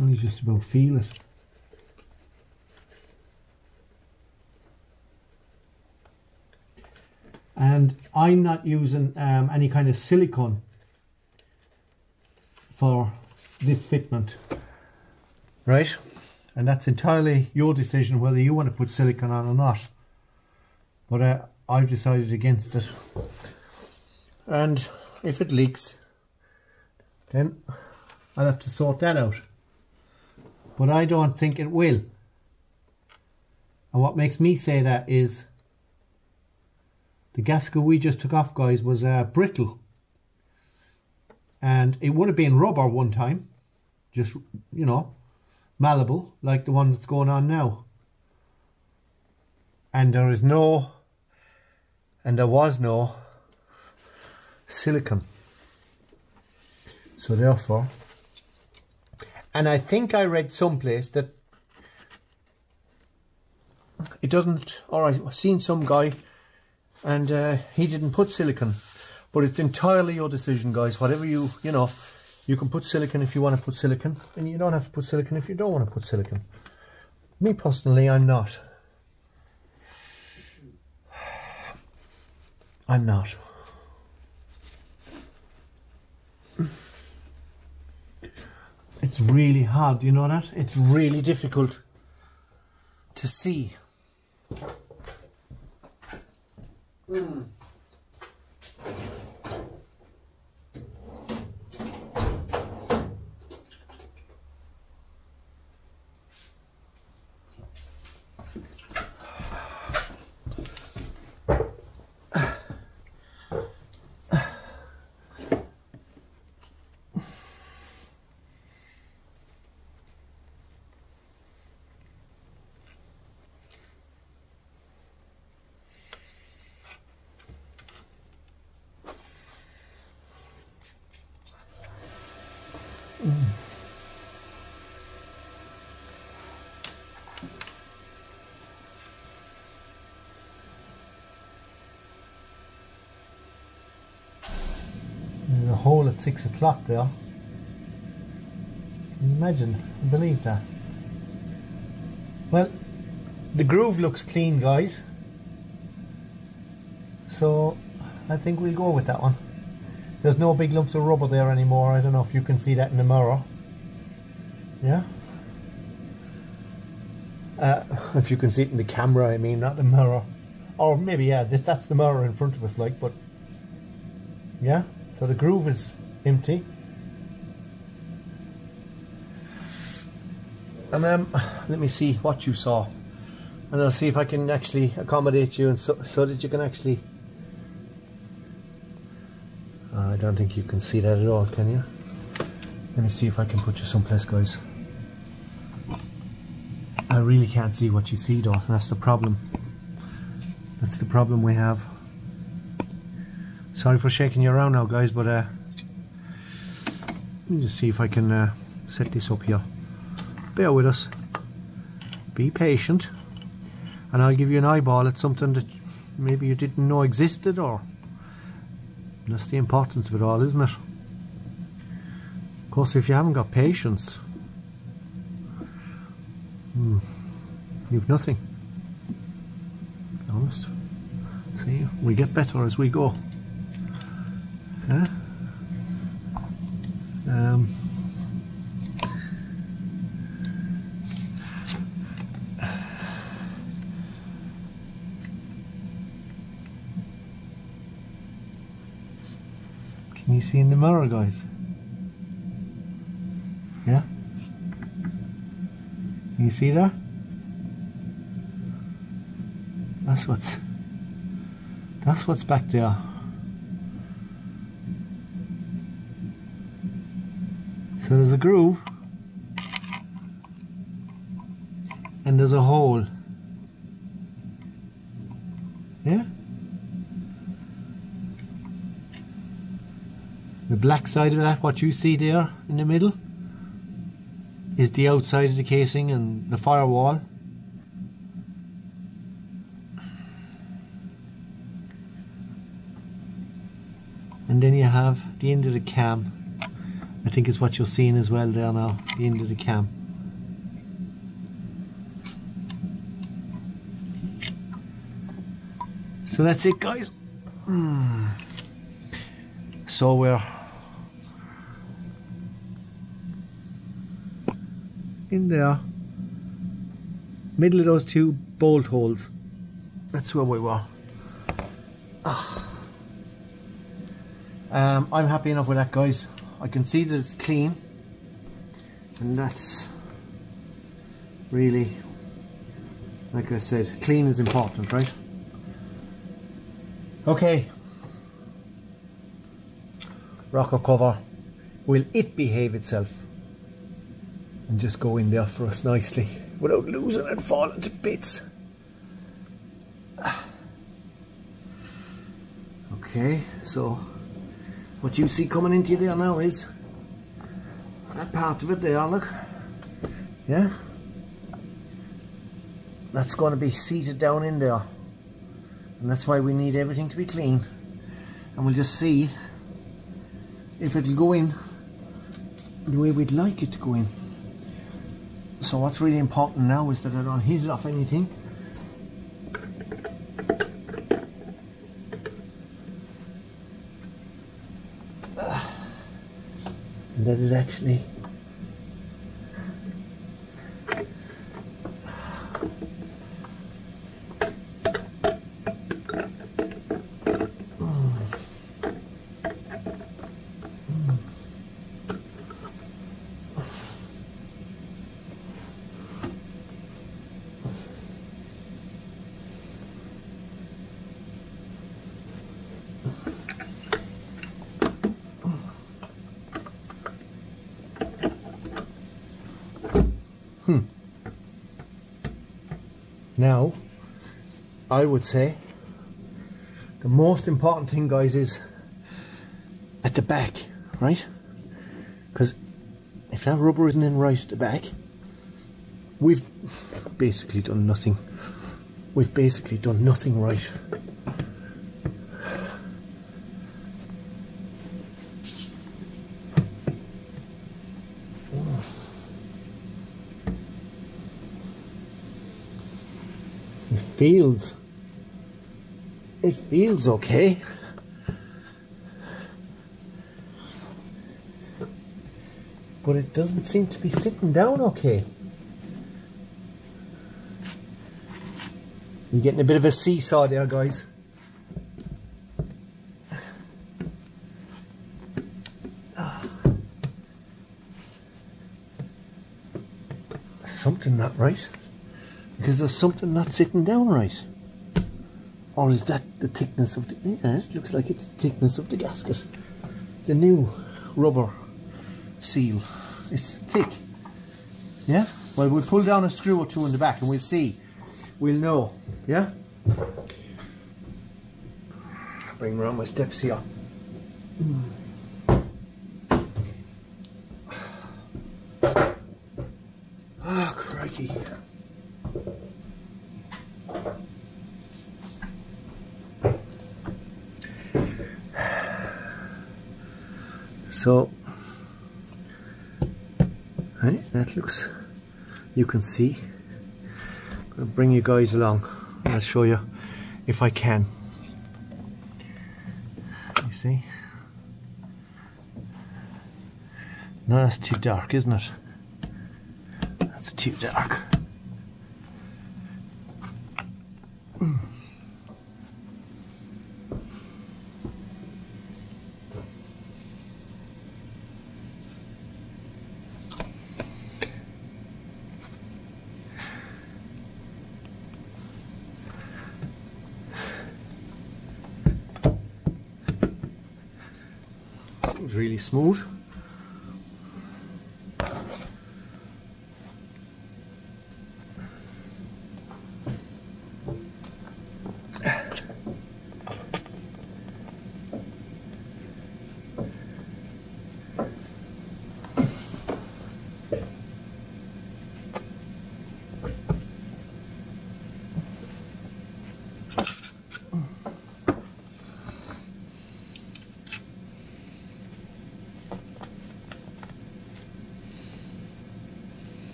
Only just about feel it. And I'm not using um, any kind of silicone for this fitment. Right. And that's entirely your decision whether you want to put silicone on or not. But uh, I've decided against it. And if it leaks then I'll have to sort that out. But I don't think it will. And what makes me say that is the gasket we just took off guys was uh, brittle. And it would have been rubber one time just you know malleable like the one that's going on now. And there is no and there was no silicon. So therefore and I think I read someplace that it doesn't or I've seen some guy and uh, he didn't put silicon but it's entirely your decision guys. Whatever you you know you can put silicon if you want to put silicon and you don't have to put silicon if you don't want to put silicon. Me personally I'm not I'm not. It's really hard you know that? It's really difficult to see. Mm. Hole at six o'clock there. Can you Imagine, believe that. Well, the groove looks clean, guys. So I think we'll go with that one. There's no big lumps of rubber there anymore. I don't know if you can see that in the mirror. Yeah. Uh, if you can see it in the camera, I mean, not the mirror. Or maybe, yeah, that's the mirror in front of us, like, but yeah. So the groove is empty. And um, let me see what you saw. And I'll see if I can actually accommodate you and so, so that you can actually... Uh, I don't think you can see that at all, can you? Let me see if I can put you someplace, guys. I really can't see what you see though, that's the problem. That's the problem we have. Sorry for shaking you around now guys, but uh, let me just see if I can uh, set this up here. Bear with us. Be patient. And I'll give you an eyeball at something that maybe you didn't know existed or that's the importance of it all, isn't it? Of course, if you haven't got patience, Hmm. You've nothing. Honest. See, we get better as we go. Huh? Um, can you see in the mirror, guys? Yeah? Can You see that? That's what's that's what's back there. So there's a groove and there's a hole. Yeah? The black side of that, what you see there in the middle, is the outside of the casing and the firewall. And then you have the end of the cam. Think is what you're seeing as well there now, the end of the cam. So that's it guys. Hmm. So we're in there middle of those two bolt holes that's where we were ah. um, I'm happy enough with that guys I can see that it's clean. And that's really like I said clean is important right? Okay. Rocker cover will it behave itself? And just go in there for us nicely without losing and falling to bits. Ah. Okay, so what you see coming into you there now is that part of it there, look. Yeah? That's going to be seated down in there. And that's why we need everything to be clean. And we'll just see if it'll go in the way we'd like it to go in. So what's really important now is that I don't hit it off anything. And Now, I would say the most important thing, guys, is at the back, right? Because if that rubber isn't in right at the back, we've basically done nothing. We've basically done nothing right. Feels. It feels okay. But it doesn't seem to be sitting down okay. You're getting a bit of a seesaw there guys? Something not right because there's something not sitting down right. Or is that the thickness of the yeah, it looks like it's the thickness of the gasket. The new rubber seal is thick. Yeah? Well we'll pull down a screw or two in the back and we'll see. We'll know. Yeah? Bring around my steps here. Mm. Ah, oh, crikey. So, right, that looks, you can see. I'll bring you guys along. I'll show you if I can. You see? No, that's too dark, isn't it? That's too dark. really smooth.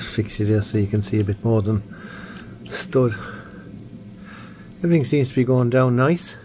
Fix it here so you can see a bit more than stud. Everything seems to be going down nice.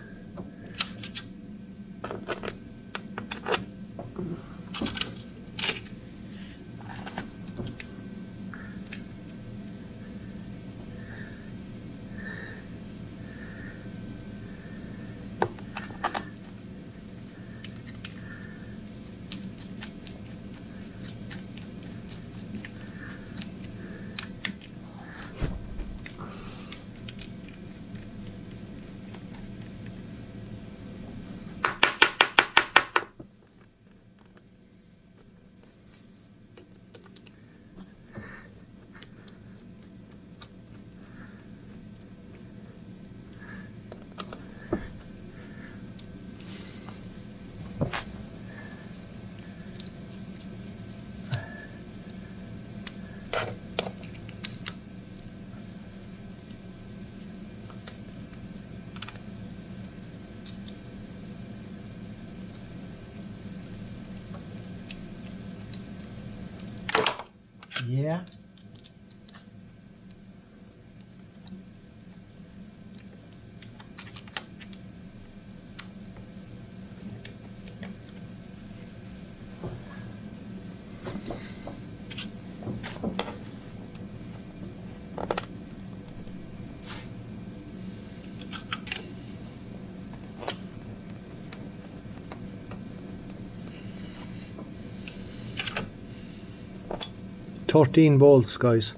13 bolts guys.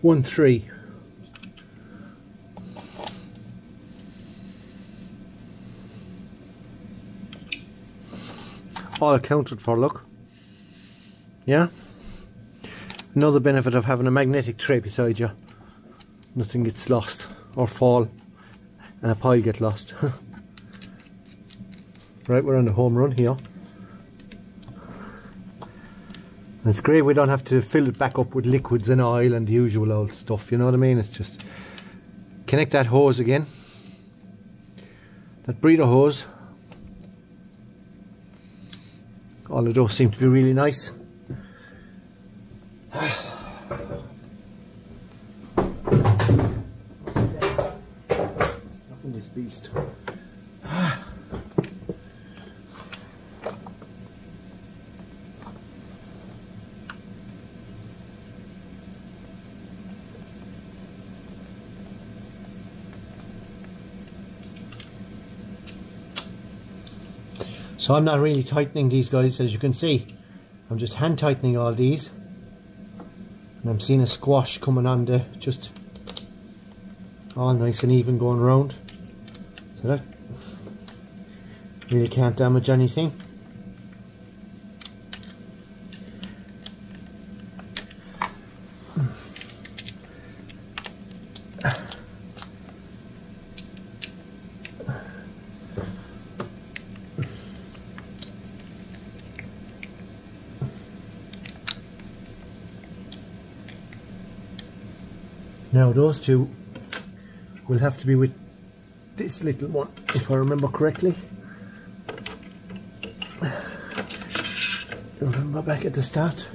1 3 all accounted for look. Yeah? Another benefit of having a magnetic tray beside you. Nothing gets lost or fall and a pile get lost. Right we're on the home run here. It's great we don't have to fill it back up with liquids and oil and the usual old stuff, you know what I mean? It's just connect that hose again. That breather hose. All of those seem to be really nice. this beast. So I'm not really tightening these guys as you can see. I'm just hand tightening all these. And I'm seeing a squash coming on the just all nice and even going around. So that really can't damage anything. Now those two will have to be with this little one, if I remember correctly. Remember back at the start?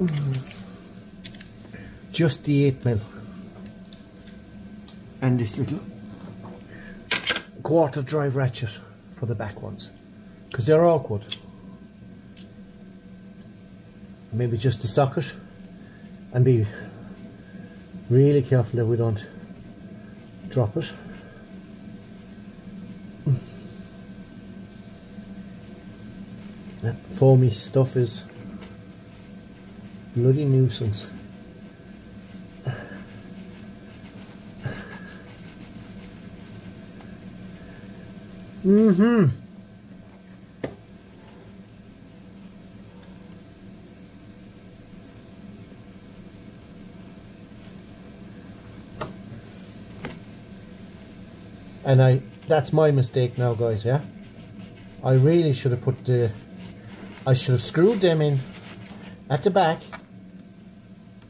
Mm. Just the 8 mil. And this little quarter drive ratchet for the back ones. Because they're awkward. Maybe just a socket and be really careful that we don't drop it. That foamy stuff is bloody nuisance. Mm-hmm and I that's my mistake now guys yeah? I really should have put the I should have screwed them in at the back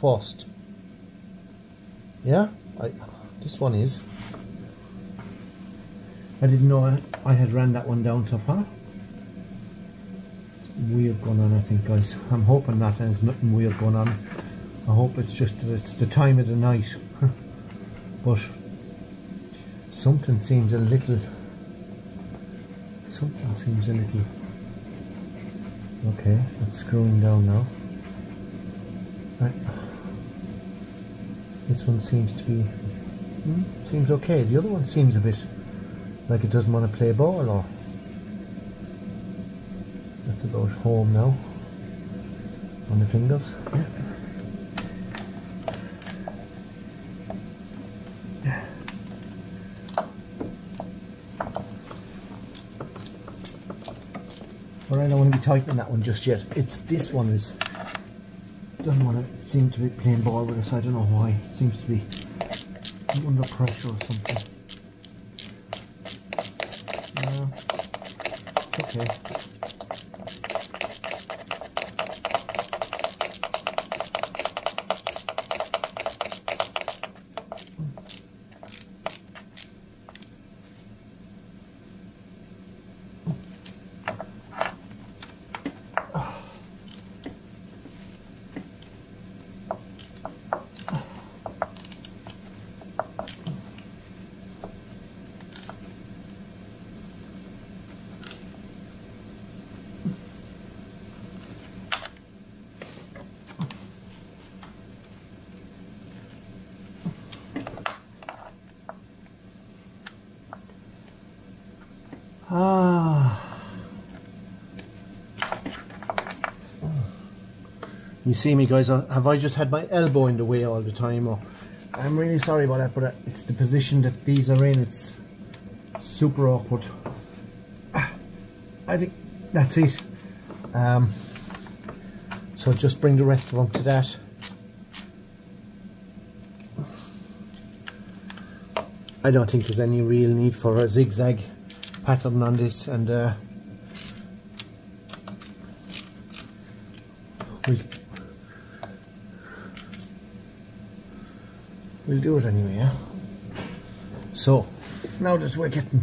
first. Yeah? I, this one is. I didn't know I, I had ran that one down so far. Weird going on I think guys. I'm hoping that there's nothing weird going on. I hope it's just that it's the time of the night. But something seems a little something seems a little okay it's screwing down now. Right. This one seems to be hmm, seems okay. The other one seems a bit like it doesn't want to play ball or that's about home now. On the fingers. Yeah. Alright, I don't want to be tightening that one just yet. It's this one is doesn't want to seem to be playing ball with us. I don't know why. It seems to be under pressure or something. Uh, okay. You see me guys, have I just had my elbow in the way all the time? Or I'm really sorry about that, but uh, it's the position that these are in. It's super awkward. I think that's it. Um, so just bring the rest of them to that. I don't think there's any real need for a zigzag pattern on this and uh, we'll, we'll do it anyway yeah so now that we're getting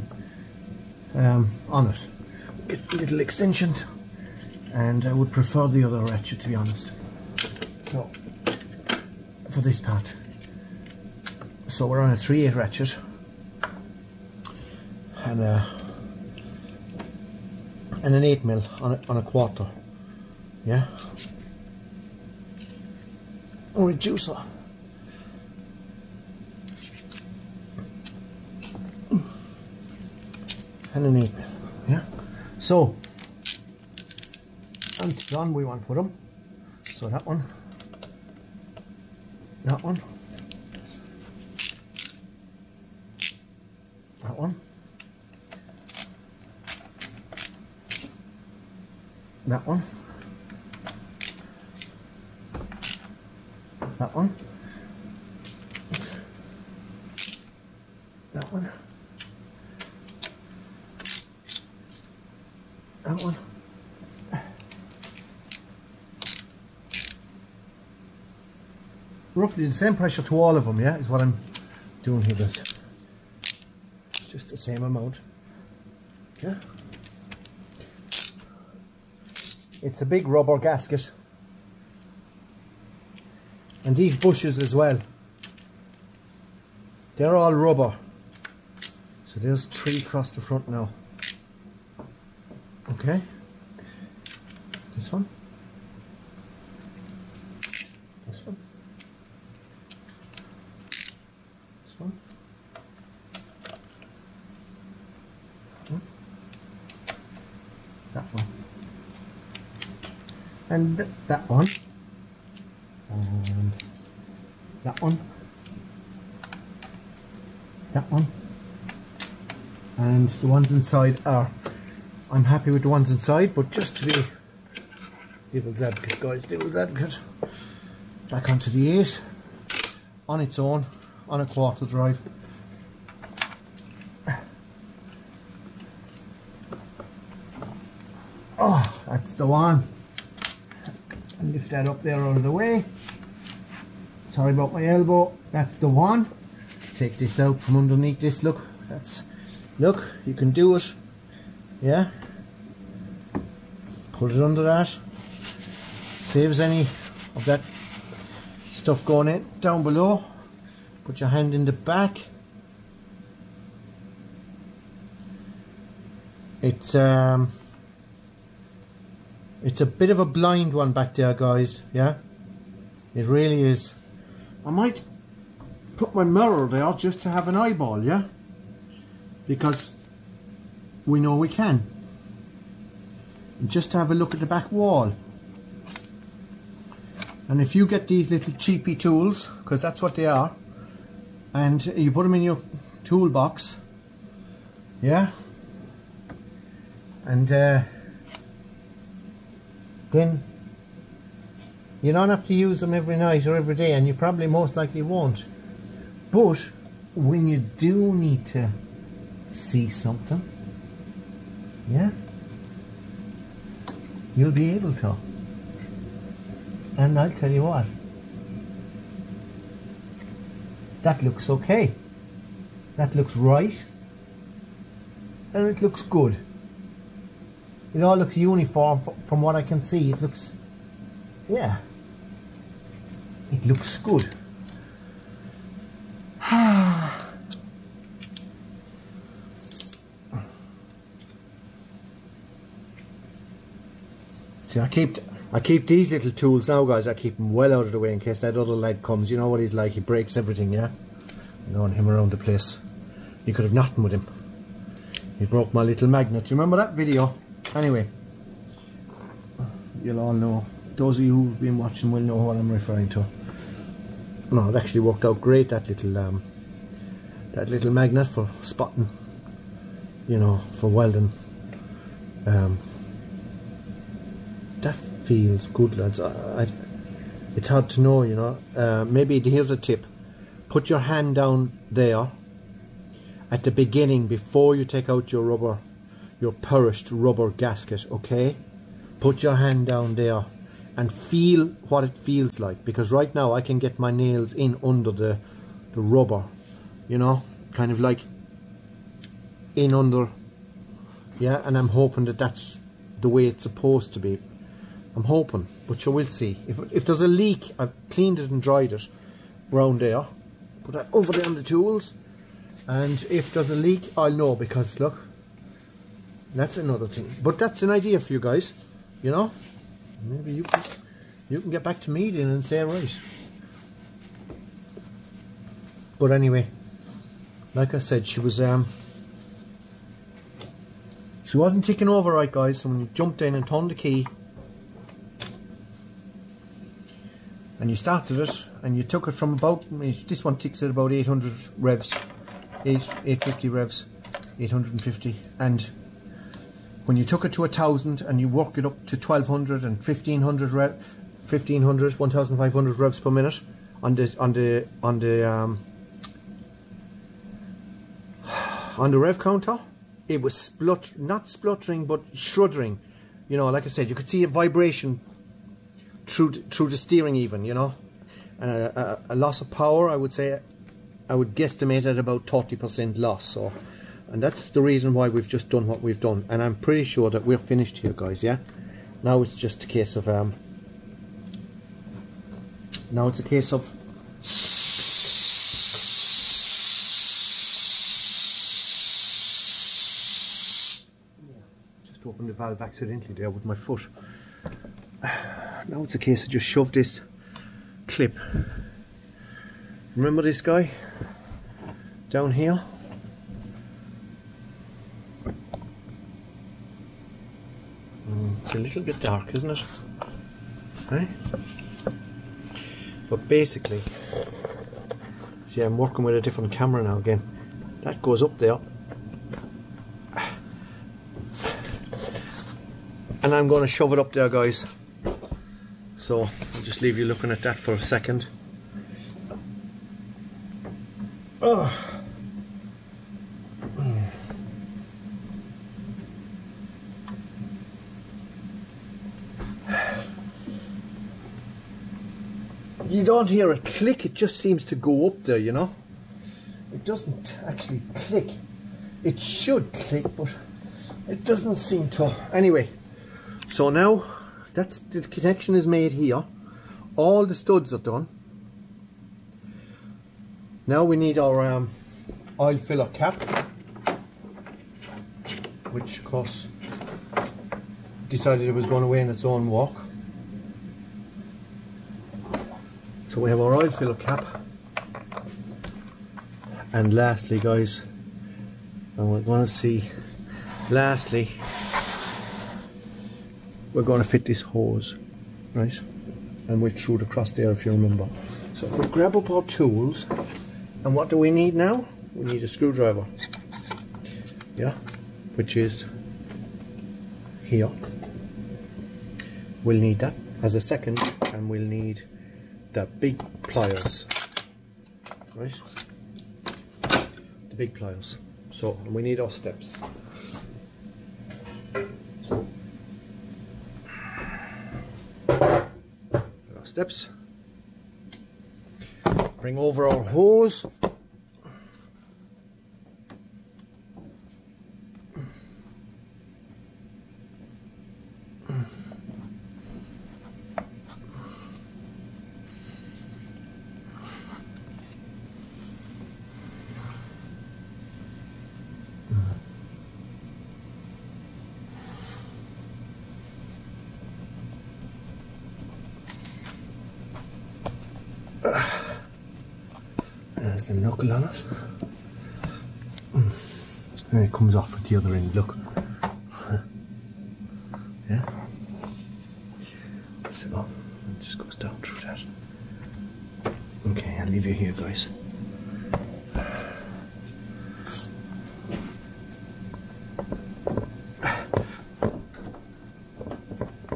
um, on it get a little extension and I would prefer the other ratchet to be honest. So for this part. So we're on a 3-8 ratchet and a and an 8 mil on a, on a quarter. Yeah? A reducer an 8 yeah. So and done we want to put them. So that one. That one. That one. That one that one that one that one roughly the same pressure to all of them yeah is what I'm doing here guys just the same amount. Yeah. It's a big rubber gasket. And these bushes as well. They're all rubber. So there's three across the front now. Okay. This one this one this one. Hmm? That one. And th that one. And that one. That one. And the ones inside are I'm happy with the ones inside but just to be devil's advocate guys devil's advocate. Back onto the 8 on its own on a quarter drive. Oh that's the one. And lift that up there out of the way. Sorry about my elbow. That's the one. Take this out from underneath this look. That's look you can do it. Yeah. Put it under that. Saves any of that stuff going in down below put your hand in the back. It's um it's a bit of a blind one back there guys. Yeah? It really is. I might put my mirror there just to have an eyeball yeah? Because we know we can. And just to have a look at the back wall. And if you get these little cheapy tools because that's what they are and you put them in your toolbox. Yeah? And uh, then you don't have to use them every night or every day and you probably most likely won't. But when you do need to see something yeah you'll be able to. And I'll tell you what that looks okay. That looks right. And it looks good. It all looks uniform from what I can see. It looks yeah. It looks good. See, I keep I keep these little tools now, guys. I keep them well out of the way in case that other lad comes. You know what he's like. He breaks everything, yeah. You know, him around the place. You could have nothing with him. He broke my little magnet. You remember that video? Anyway, you'll all know. Those of you who've been watching will know what I'm referring to. No, it actually worked out great. That little um, that little magnet for spotting. You know, for welding. Um, that feels good lads. I, I, it's hard to know you know. Uh, maybe here's a tip. Put your hand down there at the beginning before you take out your rubber, your perished rubber gasket, okay? Put your hand down there and feel what it feels like because right now I can get my nails in under the, the rubber, you know, kind of like in under, yeah, and I'm hoping that that's the way it's supposed to be. I'm hoping, but you will see. If, if there's a leak, I've cleaned it and dried it around there. Put that over there on the tools. And if there's a leak, I'll know because look, that's another thing. But that's an idea for you guys, you know. Maybe you can, you can get back to me then and say, right. But anyway, like I said, she was um she wasn't ticking over right guys, so when you jumped in and turned the key and you started it and you took it from about this one ticks at about 800 revs. 8 850 revs 850 and when you took it to a thousand and you work it up to 1200 and 1500 rev 1500 1500 revs per minute on the on the on the um, on the rev counter it was splut not spluttering but shuddering you know like I said you could see a vibration through through the steering even you know? And a, a, a loss of power I would say I would guesstimate at about 30% loss so and that's the reason why we've just done what we've done and I'm pretty sure that we're finished here guys yeah? Now it's just a case of um now it's a case of just opened the valve accidentally there with my foot now it's a case of just shove this clip. Remember this guy? Down here? Mm, it's a little bit dark isn't it? Right but basically see I'm working with a different camera now again. That goes up there. And I'm going to shove it up there guys so I'll just leave you looking at that for a second. Oh. you don't hear a click it just seems to go up there you know? It doesn't actually click. It should click but it doesn't seem to. Anyway so now that's the connection is made here. All the studs are done. Now we need our um, oil filler cap which of course decided it was going away in its own walk. So we have our oil filler cap. And lastly guys and we're going to see lastly we're going to fit this hose right? And we threw it across there if you remember. So we grab up our tools and what do we need now? We need a screwdriver. Yeah which is here. We'll need that as a second and we'll need the big pliers right? The big pliers. So we need our steps steps. Bring over our hose. There's the knuckle on it. And hmm. it comes off at the other end, look. Yeah? So, it just goes down through that. Okay, I'll leave you here, guys.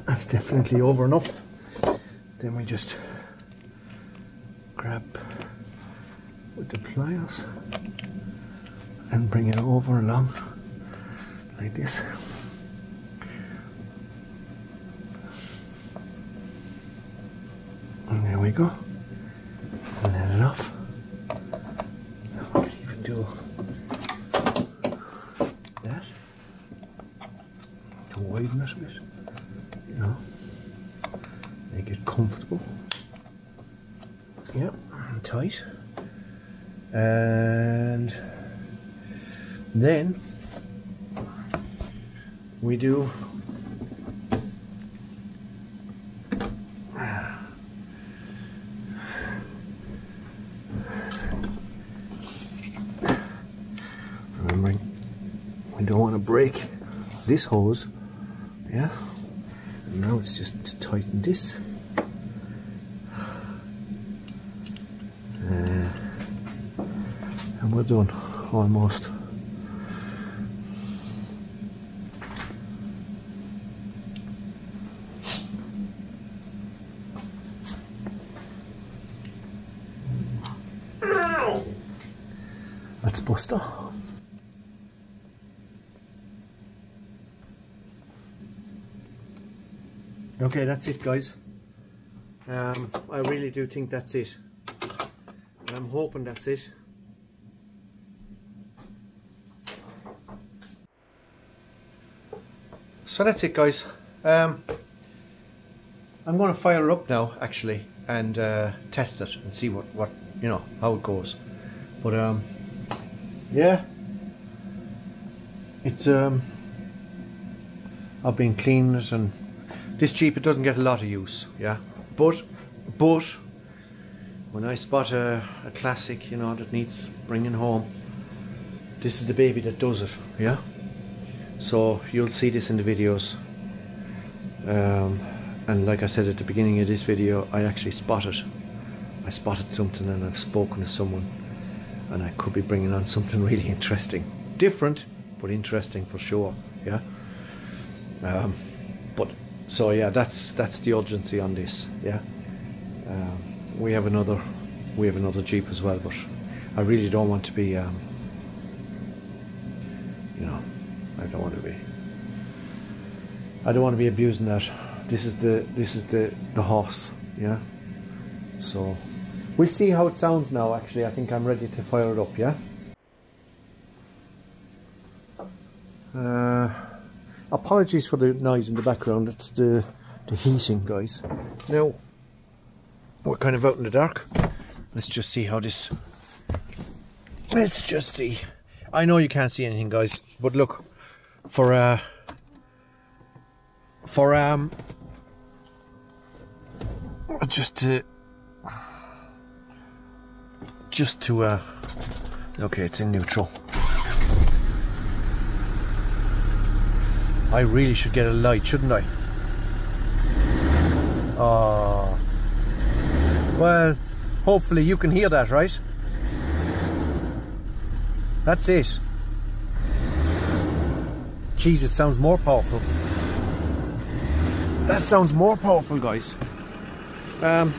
That's definitely over enough. Then we just grab with the pliers and bring it over along like this. And there we go. It off. We could even do that. To widen a bit. You know. Make it comfortable. Yep, tight. And then we do remembering we don't want to break this hose yeah. And now it's just to tighten this. Uh, and we're done almost That's Buster. Okay, that's it, guys. Um, I really do think that's it. I'm hoping that's it. So that's it, guys. Um, I'm going to fire it up now, actually, and uh, test it and see what, what you know how it goes. But um, yeah, it's um, I've been cleaning it, and this Jeep it doesn't get a lot of use, yeah. But but when I spot a, a classic, you know, that needs bringing home, this is the baby that does it, yeah. So you'll see this in the videos. Um, and like I said at the beginning of this video, I actually spotted. I spotted something and I've spoken to someone and I could be bringing on something really interesting. Different, but interesting for sure, yeah. Um, but so yeah, that's that's the urgency on this, yeah. Um, we have another we have another Jeep as well, but I really don't want to be um, you know, I don't want to be I don't want to be abusing that. This is the this is the the horse, yeah. So we'll see how it sounds now. Actually, I think I'm ready to fire it up. Yeah. Uh, apologies for the noise in the background. that's the the heating, guys. Now we're kind of out in the dark. Let's just see how this. Let's just see. I know you can't see anything, guys, but look for uh for um just to just to uh okay it's in neutral I really should get a light shouldn't I? Oh well hopefully you can hear that right? That's it. Jeez, it sounds more powerful. That sounds more powerful, guys. Um,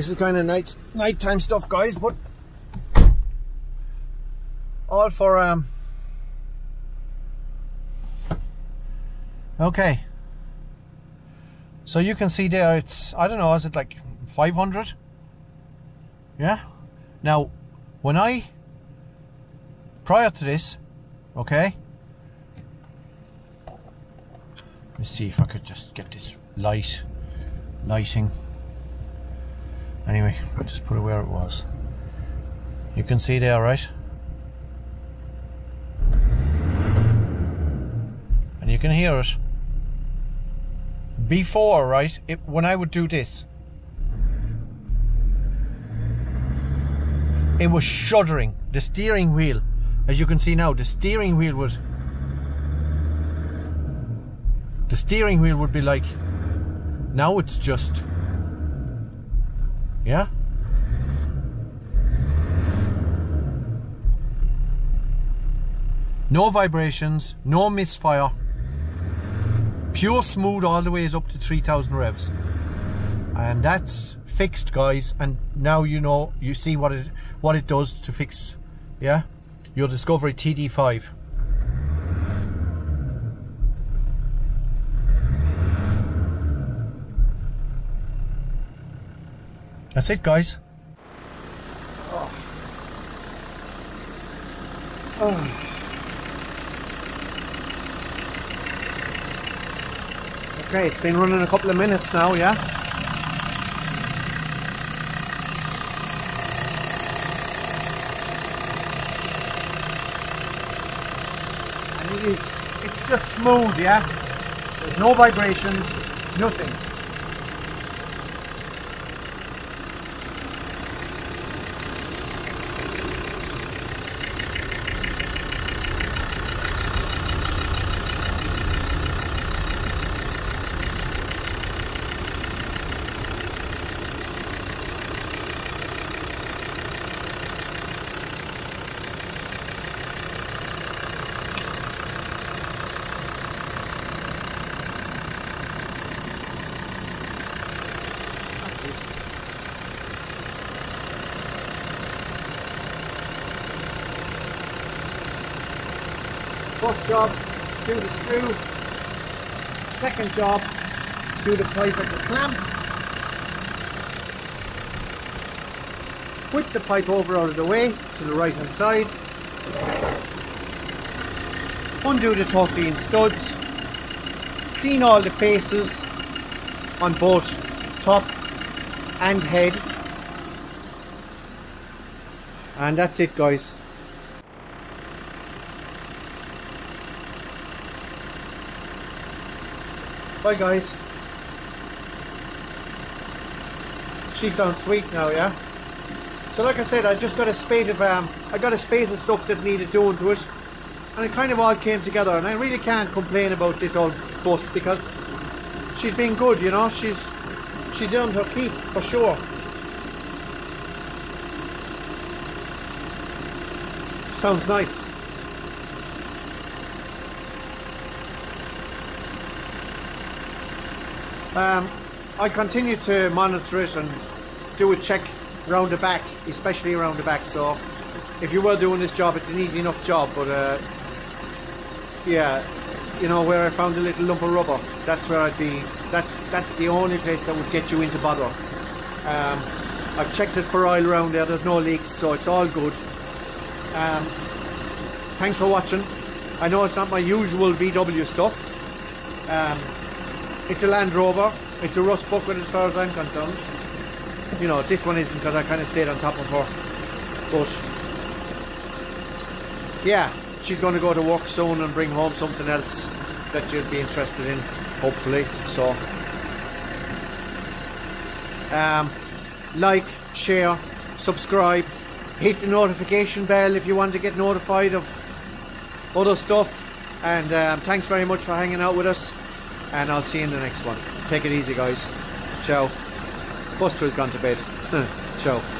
This is kind of night nighttime stuff, guys, but all for um. Okay. So you can see there, it's I don't know, is it like 500? Yeah. Now, when I prior to this, okay. Let me see if I could just get this light, lighting. Anyway, I'll just put it where it was. You can see there, right? And you can hear it. Before, right, it, when I would do this, it was shuddering. The steering wheel, as you can see now, the steering wheel would the steering wheel would be like now it's just yeah? No vibrations no misfire. Pure smooth all the ways up to 3000 revs. And that's fixed guys. And now you know you see what it what it does to fix yeah? Your discovery td5 That's it, guys. Oh. Oh. Okay, it's been running a couple of minutes now, yeah? And it is, it's just smooth, yeah? There's no vibrations, nothing. First job, do the screw. Second job, do the pipe at the clamp. Whip the pipe over out of the way to the right hand side. Undo the torque beam studs. Clean all the faces on both top and head. And that's it guys. Bye guys. She sounds sweet now, yeah? So like I said, I just got a spade of um I got a spade of stuff that needed doing to it. And it kind of all came together and I really can't complain about this old bus because she's been good, you know, she's she's earned her keep for sure. Sounds nice. Um, I continue to monitor it and do a check around the back, especially around the back. So if you were doing this job, it's an easy enough job. But uh, yeah, you know where I found a little lump of rubber, that's where I'd be. That that's the only place that would get you into bother. Um, I've checked it for oil around there. There's no leaks, so it's all good. Um, thanks for watching. I know it's not my usual VW stuff. Um, it's a Land Rover. It's a rust bucket as far as I'm concerned. You know, this one isn't because I kind of stayed on top of her. But, yeah, she's going to go to work soon and bring home something else that you'd be interested in, hopefully. So, um, like, share, subscribe, hit the notification bell if you want to get notified of other stuff. And um, thanks very much for hanging out with us and I'll see you in the next one. Take it easy, guys. Ciao. Buster has gone to bed. Ciao.